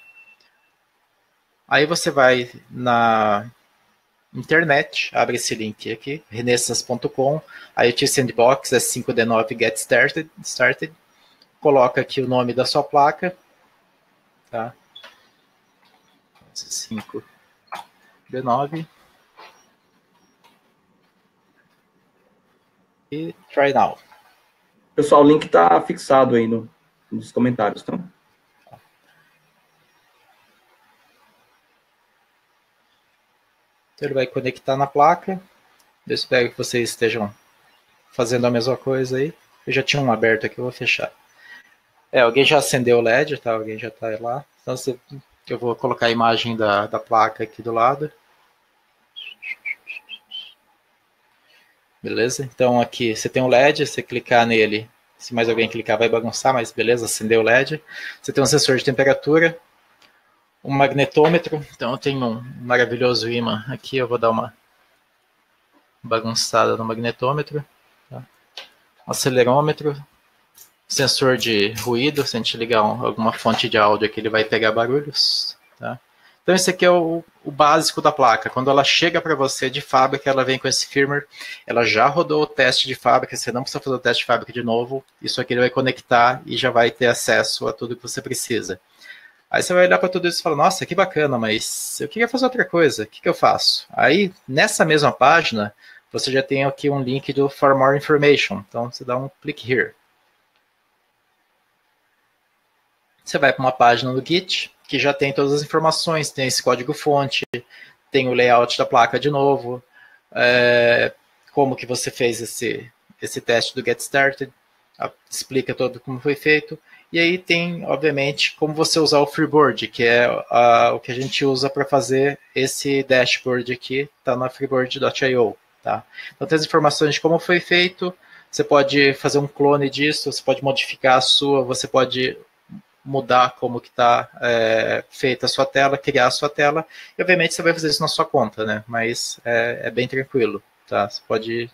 Aí você vai na internet, abre esse link aqui, renessas.com, IoT Sandbox S5D9 Get Started, started, coloca aqui o nome da sua placa, tá? S5D9 e try now. Pessoal, o link está fixado aí no, nos comentários, tá? Então ele vai conectar na placa. Eu espero que vocês estejam fazendo a mesma coisa aí. Eu já tinha um aberto aqui, eu vou fechar. É, alguém já acendeu o LED, tá? Alguém já está lá. Então eu vou colocar a imagem da, da placa aqui do lado. Beleza? Então aqui você tem um LED, você clicar nele, se mais alguém clicar vai bagunçar, mas beleza, acendeu o LED. Você tem um sensor de temperatura, um magnetômetro, então eu tenho um maravilhoso imã aqui, eu vou dar uma bagunçada no magnetômetro. Tá? Acelerômetro, sensor de ruído, se a gente ligar um, alguma fonte de áudio aqui, ele vai pegar barulhos. Tá? Então esse aqui é o, o básico da placa. Quando ela chega para você de fábrica, ela vem com esse firmware. Ela já rodou o teste de fábrica, você não precisa fazer o teste de fábrica de novo. Isso aqui ele vai conectar e já vai ter acesso a tudo que você precisa. Aí você vai olhar para tudo isso e falar, nossa, que bacana, mas eu queria fazer outra coisa, o que, que eu faço? Aí, nessa mesma página, você já tem aqui um link do For More Information. Então, você dá um click here. Você vai para uma página do Git, que já tem todas as informações, tem esse código-fonte, tem o layout da placa de novo, é, como que você fez esse, esse teste do Get Started, explica todo como foi feito, e aí tem, obviamente, como você usar o Freeboard, que é a, o que a gente usa para fazer esse dashboard aqui, está na freeboard.io. Tá? Então tem as informações de como foi feito, Você pode fazer um clone disso, você pode modificar a sua, você pode mudar como que está é, feita a sua tela, criar a sua tela, e obviamente você vai fazer isso na sua conta, né? Mas é, é bem tranquilo, tá? Você pode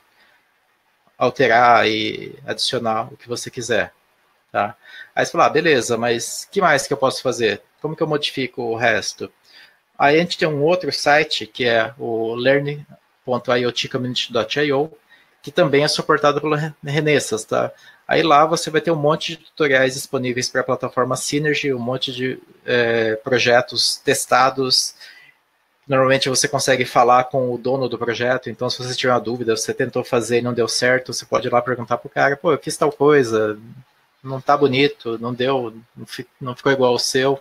alterar e adicionar o que você quiser, tá? Aí você fala, ah, beleza, mas que mais que eu posso fazer? Como que eu modifico o resto? Aí a gente tem um outro site que é o learn.iotcommunity.io, que também é suportado pelo Renessas, tá? Aí lá você vai ter um monte de tutoriais disponíveis para a plataforma Synergy, um monte de é, projetos testados. Normalmente você consegue falar com o dono do projeto, então se você tiver uma dúvida, você tentou fazer e não deu certo, você pode ir lá perguntar para o cara, pô, eu fiz tal coisa, não tá bonito, não deu, não ficou igual ao seu.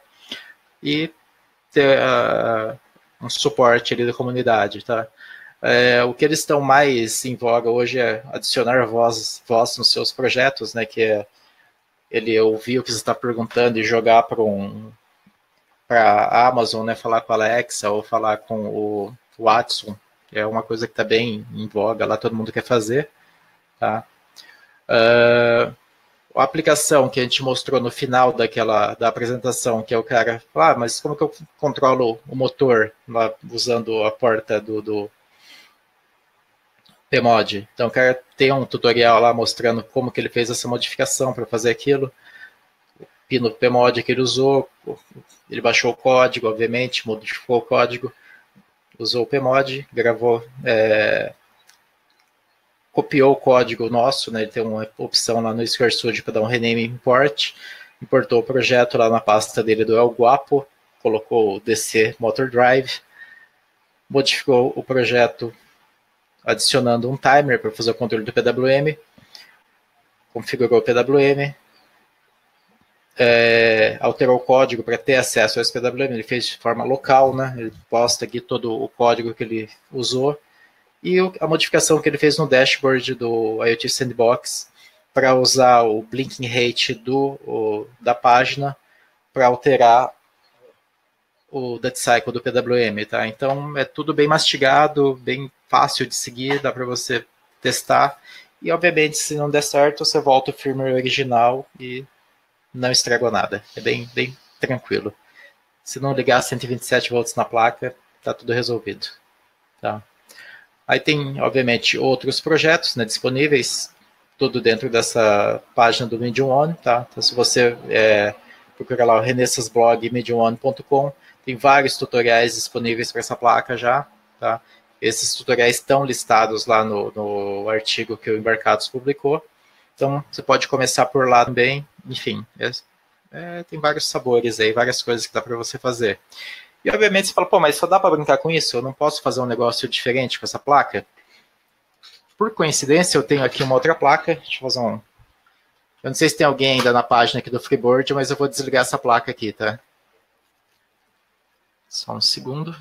E ter uh, um suporte ali da comunidade, tá? É, o que eles estão mais em voga hoje é adicionar voz, voz nos seus projetos, né? Que é ele ouvir o que você está perguntando e jogar para um para a Amazon, né? Falar com a Alexa ou falar com o Watson, é uma coisa que está bem em voga lá, todo mundo quer fazer, tá? Uh, a aplicação que a gente mostrou no final daquela da apresentação, que é o cara, ah, mas como que eu controlo o motor lá, usando a porta do, do PMod? Então o cara tem um tutorial lá mostrando como que ele fez essa modificação para fazer aquilo. Pino PMod que ele usou, ele baixou o código, obviamente, modificou o código, usou o PMod, gravou é, copiou o código nosso, né? Ele tem uma opção lá no Square para dar um rename import, importou o projeto lá na pasta dele do El Guapo, colocou o DC Motor Drive, modificou o projeto adicionando um timer para fazer o controle do PWM, configurou o PWM, é, alterou o código para ter acesso ao SPWM, ele fez de forma local, né? Ele posta aqui todo o código que ele usou e a modificação que ele fez no dashboard do IoT Sandbox para usar o blinking rate do, o, da página para alterar o dead cycle do PWM, tá? Então é tudo bem mastigado, bem fácil de seguir, dá para você testar. E obviamente, se não der certo, você volta o firmware original e não estragou nada. É bem, bem tranquilo. Se não ligar 127 volts na placa, tá tudo resolvido, tá? Aí tem, obviamente, outros projetos né, disponíveis, tudo dentro dessa página do Medium One, tá? Então, se você é, procurar lá o renessasblog mediumone.com, tem vários tutoriais disponíveis para essa placa já, tá? Esses tutoriais estão listados lá no, no artigo que o Embarcados publicou, então você pode começar por lá também, enfim, é, é, tem vários sabores aí, várias coisas que dá para você fazer. E obviamente você fala, pô, mas só dá para brincar com isso? Eu não posso fazer um negócio diferente com essa placa? Por coincidência, eu tenho aqui uma outra placa. Deixa eu fazer um. Eu não sei se tem alguém ainda na página aqui do Freeboard, mas eu vou desligar essa placa aqui, tá? Só um segundo.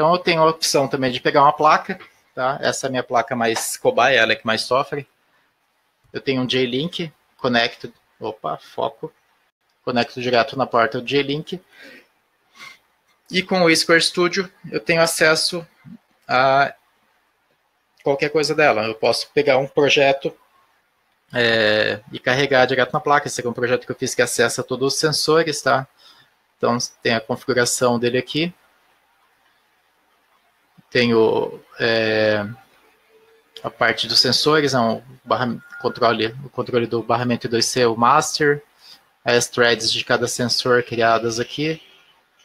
Então eu tenho a opção também de pegar uma placa, tá? Essa é a minha placa mais cobaia, ela é que mais sofre. Eu tenho um J-Link, conecto, opa, foco, conecto direto na porta do J-Link. E com o Square Studio eu tenho acesso a qualquer coisa dela. Eu posso pegar um projeto é, e carregar direto na placa. Esse é um projeto que eu fiz que acessa todos os sensores, tá? Então tem a configuração dele aqui tenho é, a parte dos sensores, é barra, controle, o controle do barramento 2C, o master, as threads de cada sensor criadas aqui.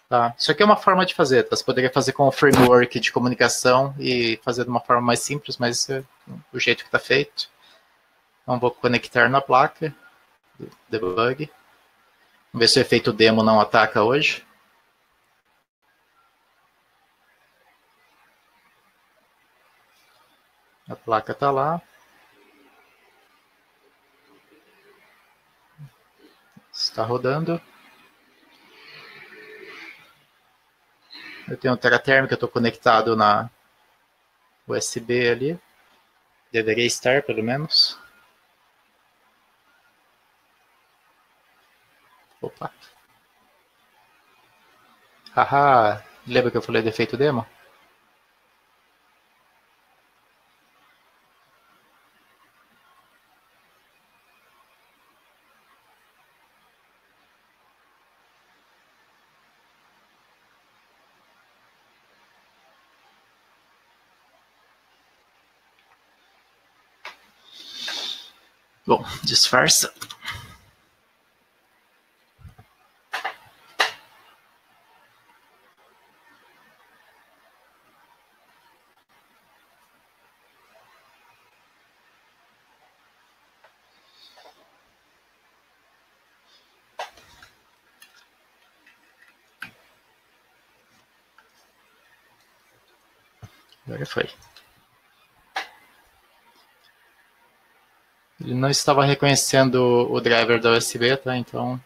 Tá? Isso aqui é uma forma de fazer, tá? Você poderia fazer com o framework de comunicação e fazer de uma forma mais simples, mas é o jeito que está feito. Então vou conectar na placa, debug. Vamos ver se o efeito demo não ataca hoje. A placa está lá. Está rodando. Eu tenho um tela térmica, estou conectado na USB ali. Deveria estar, pelo menos. Opa. Haha, lembra que eu falei defeito demo? Bom, disfarça. Agora foi. Ele não estava reconhecendo o driver da USB, tá? Então.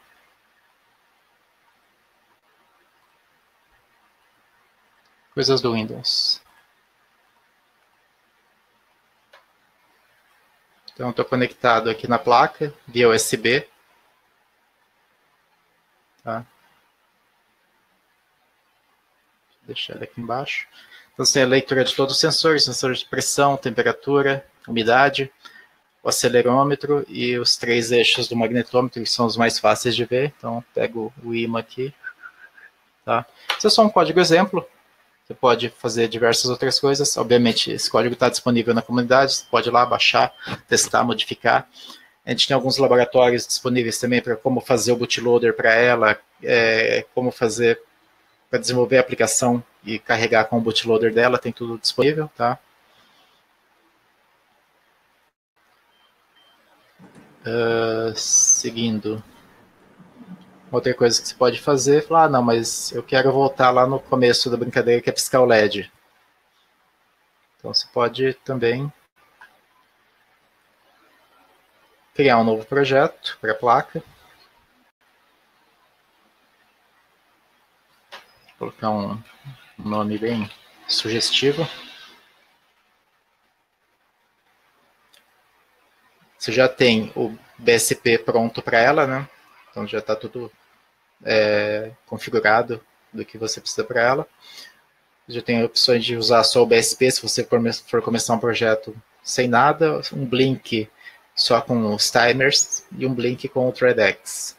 Coisas do Windows. Então, estou conectado aqui na placa via USB. Tá? Vou deixar aqui embaixo. Então, você tem a leitura de todos os sensores, sensores de pressão, temperatura, umidade o acelerômetro e os três eixos do magnetômetro, que são os mais fáceis de ver. Então, pego o imã aqui. Tá? Isso é só um código exemplo. Você pode fazer diversas outras coisas. Obviamente, esse código está disponível na comunidade. Você pode ir lá baixar, testar, modificar. A gente tem alguns laboratórios disponíveis também para como fazer o bootloader para ela, é, como fazer para desenvolver a aplicação e carregar com o bootloader dela, tem tudo disponível, tá? Uh, seguindo. Outra coisa que você pode fazer é falar, ah, não, mas eu quero voltar lá no começo da brincadeira que é piscar o LED. Então você pode também criar um novo projeto para a placa. Colocar um nome bem sugestivo. Você já tem o BSP pronto para ela, né? Então já está tudo é, configurado do que você precisa para ela. Já tem opções de usar só o BSP se você for, começar um projeto sem nada, um Blink só com os timers e um Blink com o ThreadX.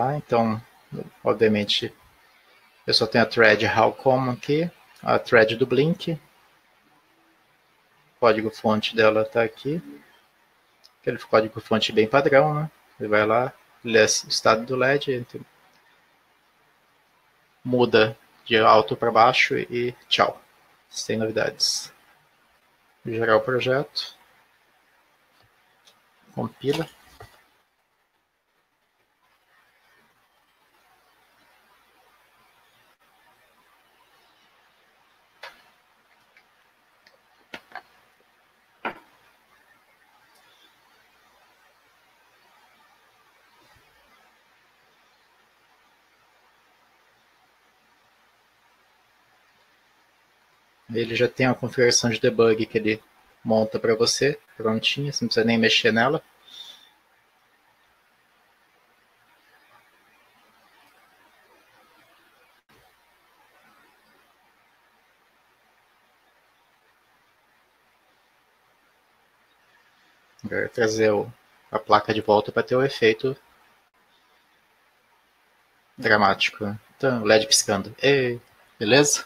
lá. Então, obviamente, eu só tenho a thread how common aqui, a thread do Blink. O código fonte dela está aqui. Aquele código fonte bem padrão, né? Ele vai lá, lê o estado do LED, muda de alto para baixo e tchau. Sem novidades. Gerar o projeto. Compila. Ele já tem uma configuração de debug que ele monta para você, prontinha, você não precisa nem mexer nela. Agora trazer o, a placa de volta para ter o efeito dramático. Então, LED piscando. Ei, beleza?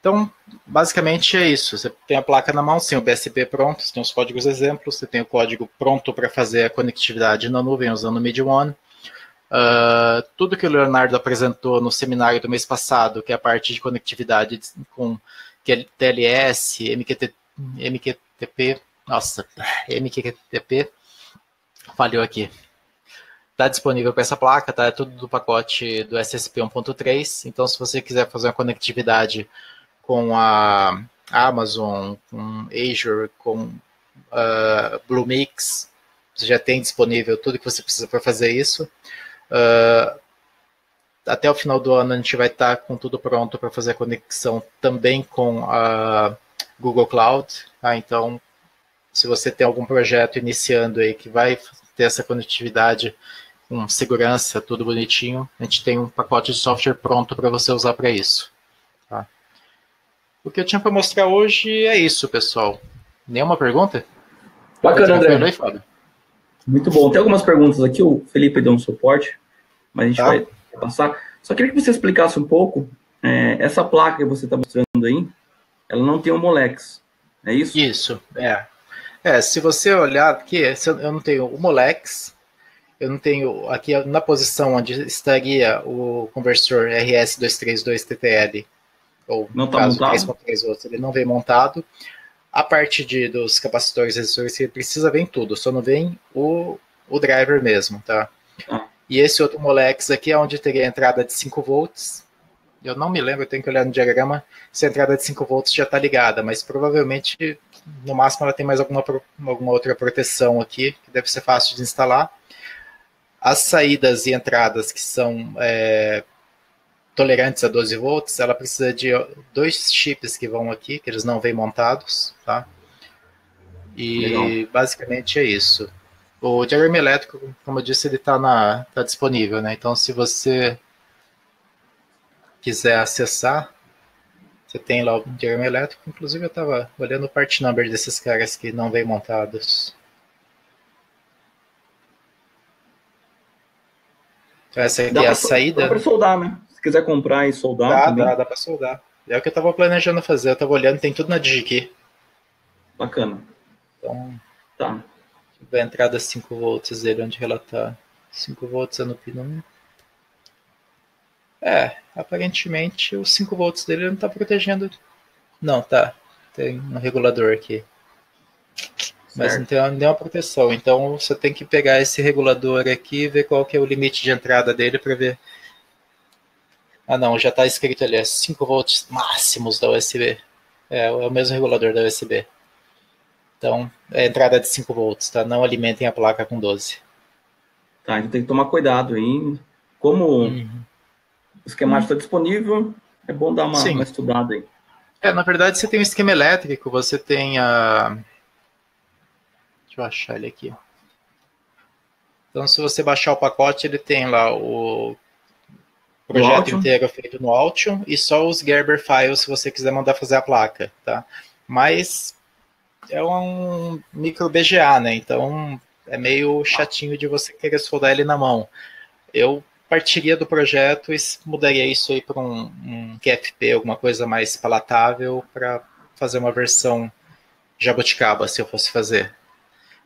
Então, basicamente é isso. Você tem a placa na mão, tem o BSP pronto, você tem os códigos exemplos, você tem o código pronto para fazer a conectividade na nuvem usando o MidOne. Uh, tudo que o Leonardo apresentou no seminário do mês passado, que é a parte de conectividade com TLS, MQT, MQTP, nossa, MQTP, falhou aqui. Está disponível para essa placa, tá? É tudo do pacote do SSP 1.3. Então, se você quiser fazer uma conectividade com a Amazon, com Azure, com uh, Bluemix, você já tem disponível tudo que você precisa para fazer isso. Uh, até o final do ano a gente vai estar tá com tudo pronto para fazer a conexão também com a Google Cloud. Tá? Então, se você tem algum projeto iniciando aí que vai ter essa conectividade com segurança, tudo bonitinho, a gente tem um pacote de software pronto para você usar para isso. O que eu tinha para mostrar hoje é isso, pessoal. Nenhuma pergunta? Bacana, André. Aí, Muito bom. Tem algumas perguntas aqui, o Felipe deu um suporte, mas a gente tá. vai passar. Só queria que você explicasse um pouco, é, essa placa que você está mostrando aí, ela não tem o Molex, é isso? Isso, é. É, se você olhar aqui, eu não tenho o Molex, eu não tenho aqui na posição onde estaria o conversor RS232TTL, ou não tá caso montado? 3.3 ele não vem montado. A parte de, dos capacitores e resistores, ele precisa vir tudo, só não vem o, o driver mesmo, tá? Ah. E esse outro Molex aqui é onde teria a entrada de 5 volts. Eu não me lembro, eu tenho que olhar no diagrama se a entrada de 5 volts já está ligada, mas provavelmente, no máximo, ela tem mais alguma, alguma outra proteção aqui, que deve ser fácil de instalar. As saídas e entradas que são é, tolerantes a 12 volts, ela precisa de dois chips que vão aqui, que eles não vêm montados, tá? E Legal. basicamente é isso. O diagrama elétrico, como eu disse, ele está tá disponível, né? Então, se você quiser acessar, você tem lá o diagrama elétrico. Inclusive, eu estava olhando o part number desses caras que não vem montados. Então, essa aqui dá é a saída. Dá para soldar, né? Se quiser comprar e soldar. Dá, também. dá, dá para soldar. É o que eu estava planejando fazer. Eu estava olhando, tem tudo na DigiKey. Bacana. Então, tá vai entrada 5 volts dele, onde ela tá. 5 volts é no pino 1. É, aparentemente os 5 volts dele não tá protegendo. Não, tá. Tem um regulador aqui. Mas certo. não tem nenhuma proteção. Então você tem que pegar esse regulador aqui e ver qual que é o limite de entrada dele para ver. Ah não, já está escrito ali, é 5 volts máximos da USB. É, é o mesmo regulador da USB. Então, é entrada de 5 volts, tá? Não alimentem a placa com 12. Tá, então tem que tomar cuidado aí. Como uhum. o esquemático está disponível, é bom dar uma, uma, estudada aí. É, na verdade, você tem um esquema elétrico, você tem a. Deixa eu achar ele aqui. Então, se você baixar o pacote, ele tem lá o projeto inteiro feito no Altium e só os Gerber files se você quiser mandar fazer a placa, tá? Mas é um micro BGA, né? Então é meio chatinho de você querer soldar ele na mão. Eu partiria do projeto e mudaria isso aí para um, um QFP, alguma coisa mais palatável, para fazer uma versão jabuticaba, se eu fosse fazer.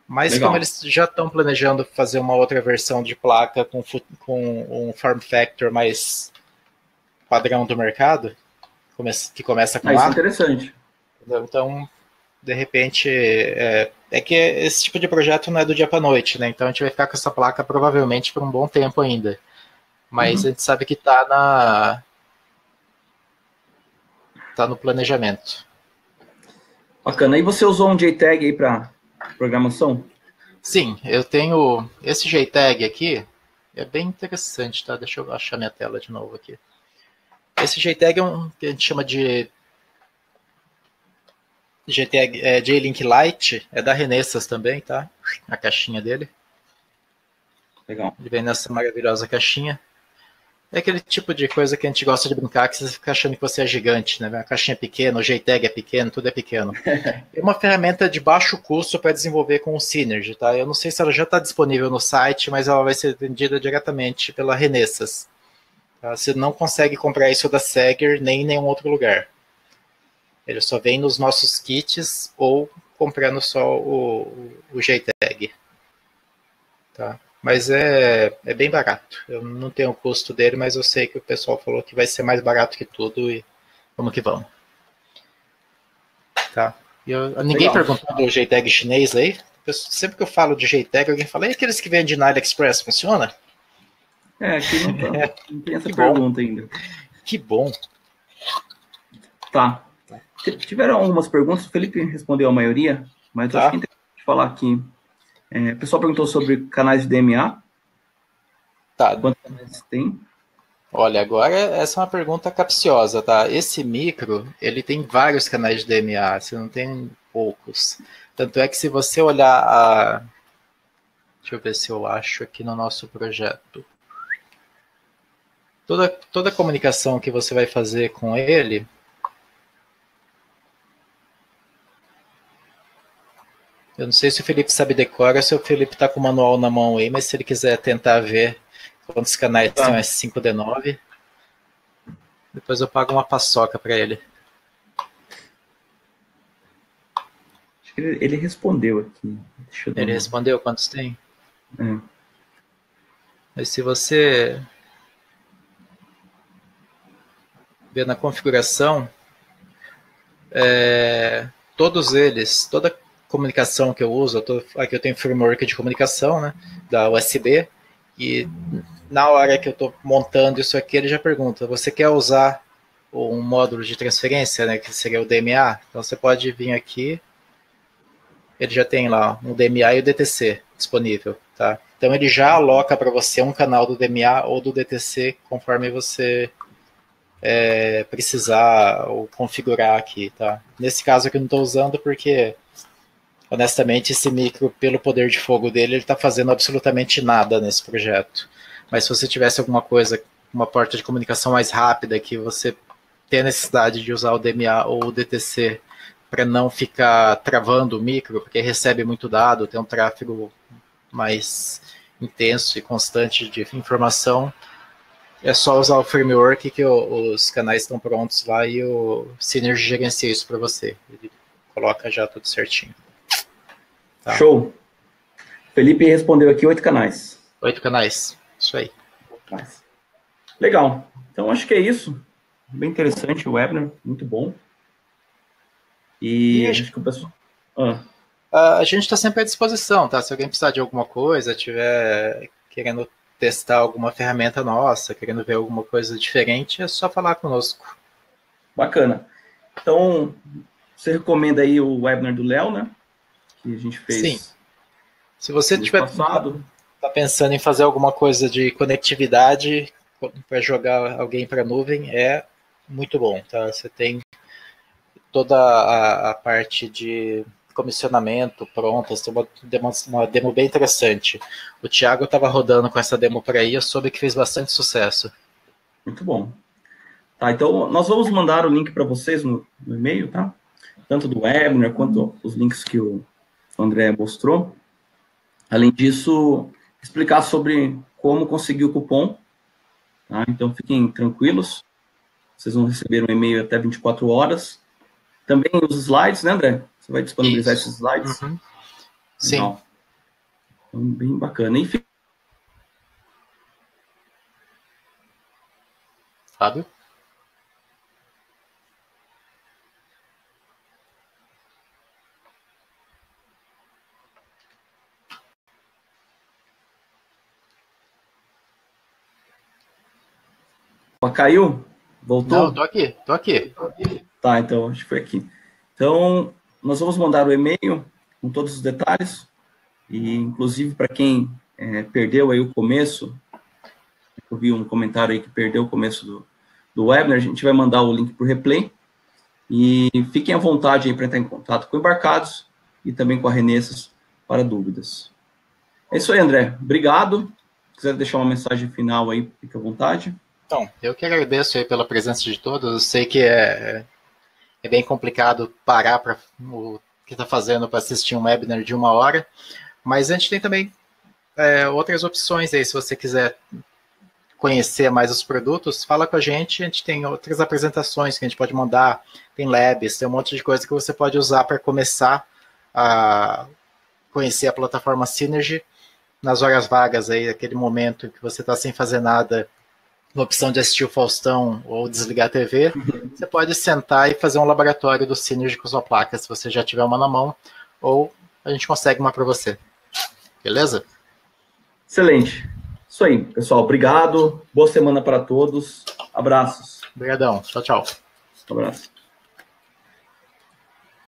Mas Legal. como eles já estão planejando fazer uma outra versão de placa com, com um form factor mais padrão do mercado, que começa com ah, isso é interessante. Então, de repente, é, é, que esse tipo de projeto não é do dia para noite, né? Então a gente vai ficar com essa placa provavelmente por um bom tempo ainda. Mas uhum. a gente sabe que está na tá no planejamento. Bacana. E você usou um JTAG aí para programação? Sim, eu tenho esse JTAG aqui. É bem interessante, tá? Deixa eu achar minha tela de novo aqui. Esse JTAG é um que a gente chama de GT é, J-Link Lite é da Renessas também, tá? A caixinha dele. Legal. Ele vem nessa maravilhosa caixinha. É aquele tipo de coisa que a gente gosta de brincar, que você fica achando que você é gigante, né? A caixinha é pequena, o JTAG é pequeno, tudo é pequeno. é uma ferramenta de baixo custo para desenvolver com o Synergy, tá? Eu não sei se ela já está disponível no site, mas ela vai ser vendida diretamente pela Renessas. Tá? Você não consegue comprar isso da Seger nem em nenhum outro lugar. Ele só vem nos nossos kits ou comprando só o, o JTAG. Tá? Mas é, é bem barato. Eu não tenho o custo dele, mas eu sei que o pessoal falou que vai ser mais barato que tudo e vamos que vamos. Tá? Eu, ninguém Legal. perguntou do JTAG chinês aí. sempre que eu falo de JTAG, alguém fala, e aqueles que vendem na AliExpress, funciona? É, aqui não, tá, não tem essa que pergunta bom. ainda. Que bom. Tá. tiveram algumas perguntas, o Felipe respondeu a maioria, mas tá. eu acho que é interessante falar aqui. É, o pessoal perguntou sobre canais de DMA. Tá. Quantos canais tem? Olha, agora essa é uma pergunta capciosa, tá? Esse micro, ele tem vários canais de DMA, você não tem poucos. Tanto é que se você olhar a... Deixa eu ver se eu acho aqui no nosso projeto. Toda, toda a comunicação que você vai fazer com ele, Eu não sei se o Felipe sabe decorar ou se o Felipe está com o manual na mão aí, mas se ele quiser tentar ver quantos canais tá. tem o S5D9, depois eu pago uma paçoca para ele. Acho que ele, ele respondeu aqui. ele uma... respondeu quantos tem? É. Mas se você ver na configuração, é, todos eles, toda comunicação que eu uso, eu tô, aqui eu tenho framework de comunicação, né, da USB, e na hora que eu estou montando isso aqui, ele já pergunta, você quer usar um módulo de transferência, né, que seria o DMA? Então você pode vir aqui, ele já tem lá um DMA e o DTC disponível, tá? Então ele já aloca para você um canal do DMA ou do DTC conforme você é, precisar ou configurar aqui, tá? Nesse caso aqui eu não estou usando porque honestamente, esse micro, pelo poder de fogo dele, ele está fazendo absolutamente nada nesse projeto. Mas se você tivesse alguma coisa, uma porta de comunicação mais rápida, que você tem necessidade de usar o DMA ou o DTC para não ficar travando o micro, porque recebe muito dado, tem um tráfego mais intenso e constante de informação, é só usar o framework que os canais estão prontos lá e o Synergy gerencia isso para você. Ele coloca já tudo certinho. Tá. Show. Felipe respondeu aqui oito canais. Oito canais, isso aí. Legal. Então acho que é isso. Bem interessante o webinar, muito bom. E, e acho que o pessoal. Ah. a gente está sempre à disposição, tá? Se alguém precisar de alguma coisa, tiver querendo testar alguma ferramenta nossa, querendo ver alguma coisa diferente, é só falar conosco. Bacana. Então, você recomenda aí o webinar do Léo, né? Que a gente fez. Sim. Se você tiver tá pensando em fazer alguma coisa de conectividade para jogar alguém para a nuvem, é muito bom, tá? Você tem toda a, a parte de comissionamento pronta, tem uma demo, uma demo bem interessante. O Thiago estava rodando com essa demo por aí, eu soube que fez bastante sucesso. Muito bom. Tá, então nós vamos mandar o link para vocês no, no, e-mail, tá? Tanto do webinar quanto os links que o André mostrou. Além disso, explicar sobre como conseguir o cupom. Tá? Então, fiquem tranquilos. Vocês vão receber um e-mail até 24 horas. Também os slides, né, André? Você vai disponibilizar Isso. esses slides? Uhum. Sim. Então, bem bacana. Enfim. Fábio? Caiu? Voltou? Não, tô aqui, tô aqui. Tá, então, acho que foi aqui. Então, nós vamos mandar o e-mail com todos os detalhes, e inclusive para quem é, perdeu aí o começo, eu vi um comentário aí que perdeu o começo do, do webinar, a gente vai mandar o link para o replay, e fiquem à vontade aí para entrar em contato com embarcados e também com a Renessas para dúvidas. É isso aí, André. Obrigado. Se quiser deixar uma mensagem final aí, fique à vontade. Então, eu que agradeço aí pela presença de todos. Eu sei que é, é bem complicado parar para o que está fazendo para assistir um webinar de uma hora, mas a gente tem também é, outras opções aí, se você quiser conhecer mais os produtos, fala com a gente, a gente tem outras apresentações que a gente pode mandar, tem labs, tem um monte de coisa que você pode usar para começar a conhecer a plataforma Synergy nas horas vagas aí, aquele momento que você está sem fazer nada na opção de assistir o Faustão ou desligar a TV, você pode sentar e fazer um laboratório do Synergy com sua placa, se você já tiver uma na mão, ou a gente consegue uma para você. Beleza? Excelente. Isso aí, pessoal. Obrigado. Boa semana para todos. Abraços. Obrigadão. Tchau, tchau. Um abraço.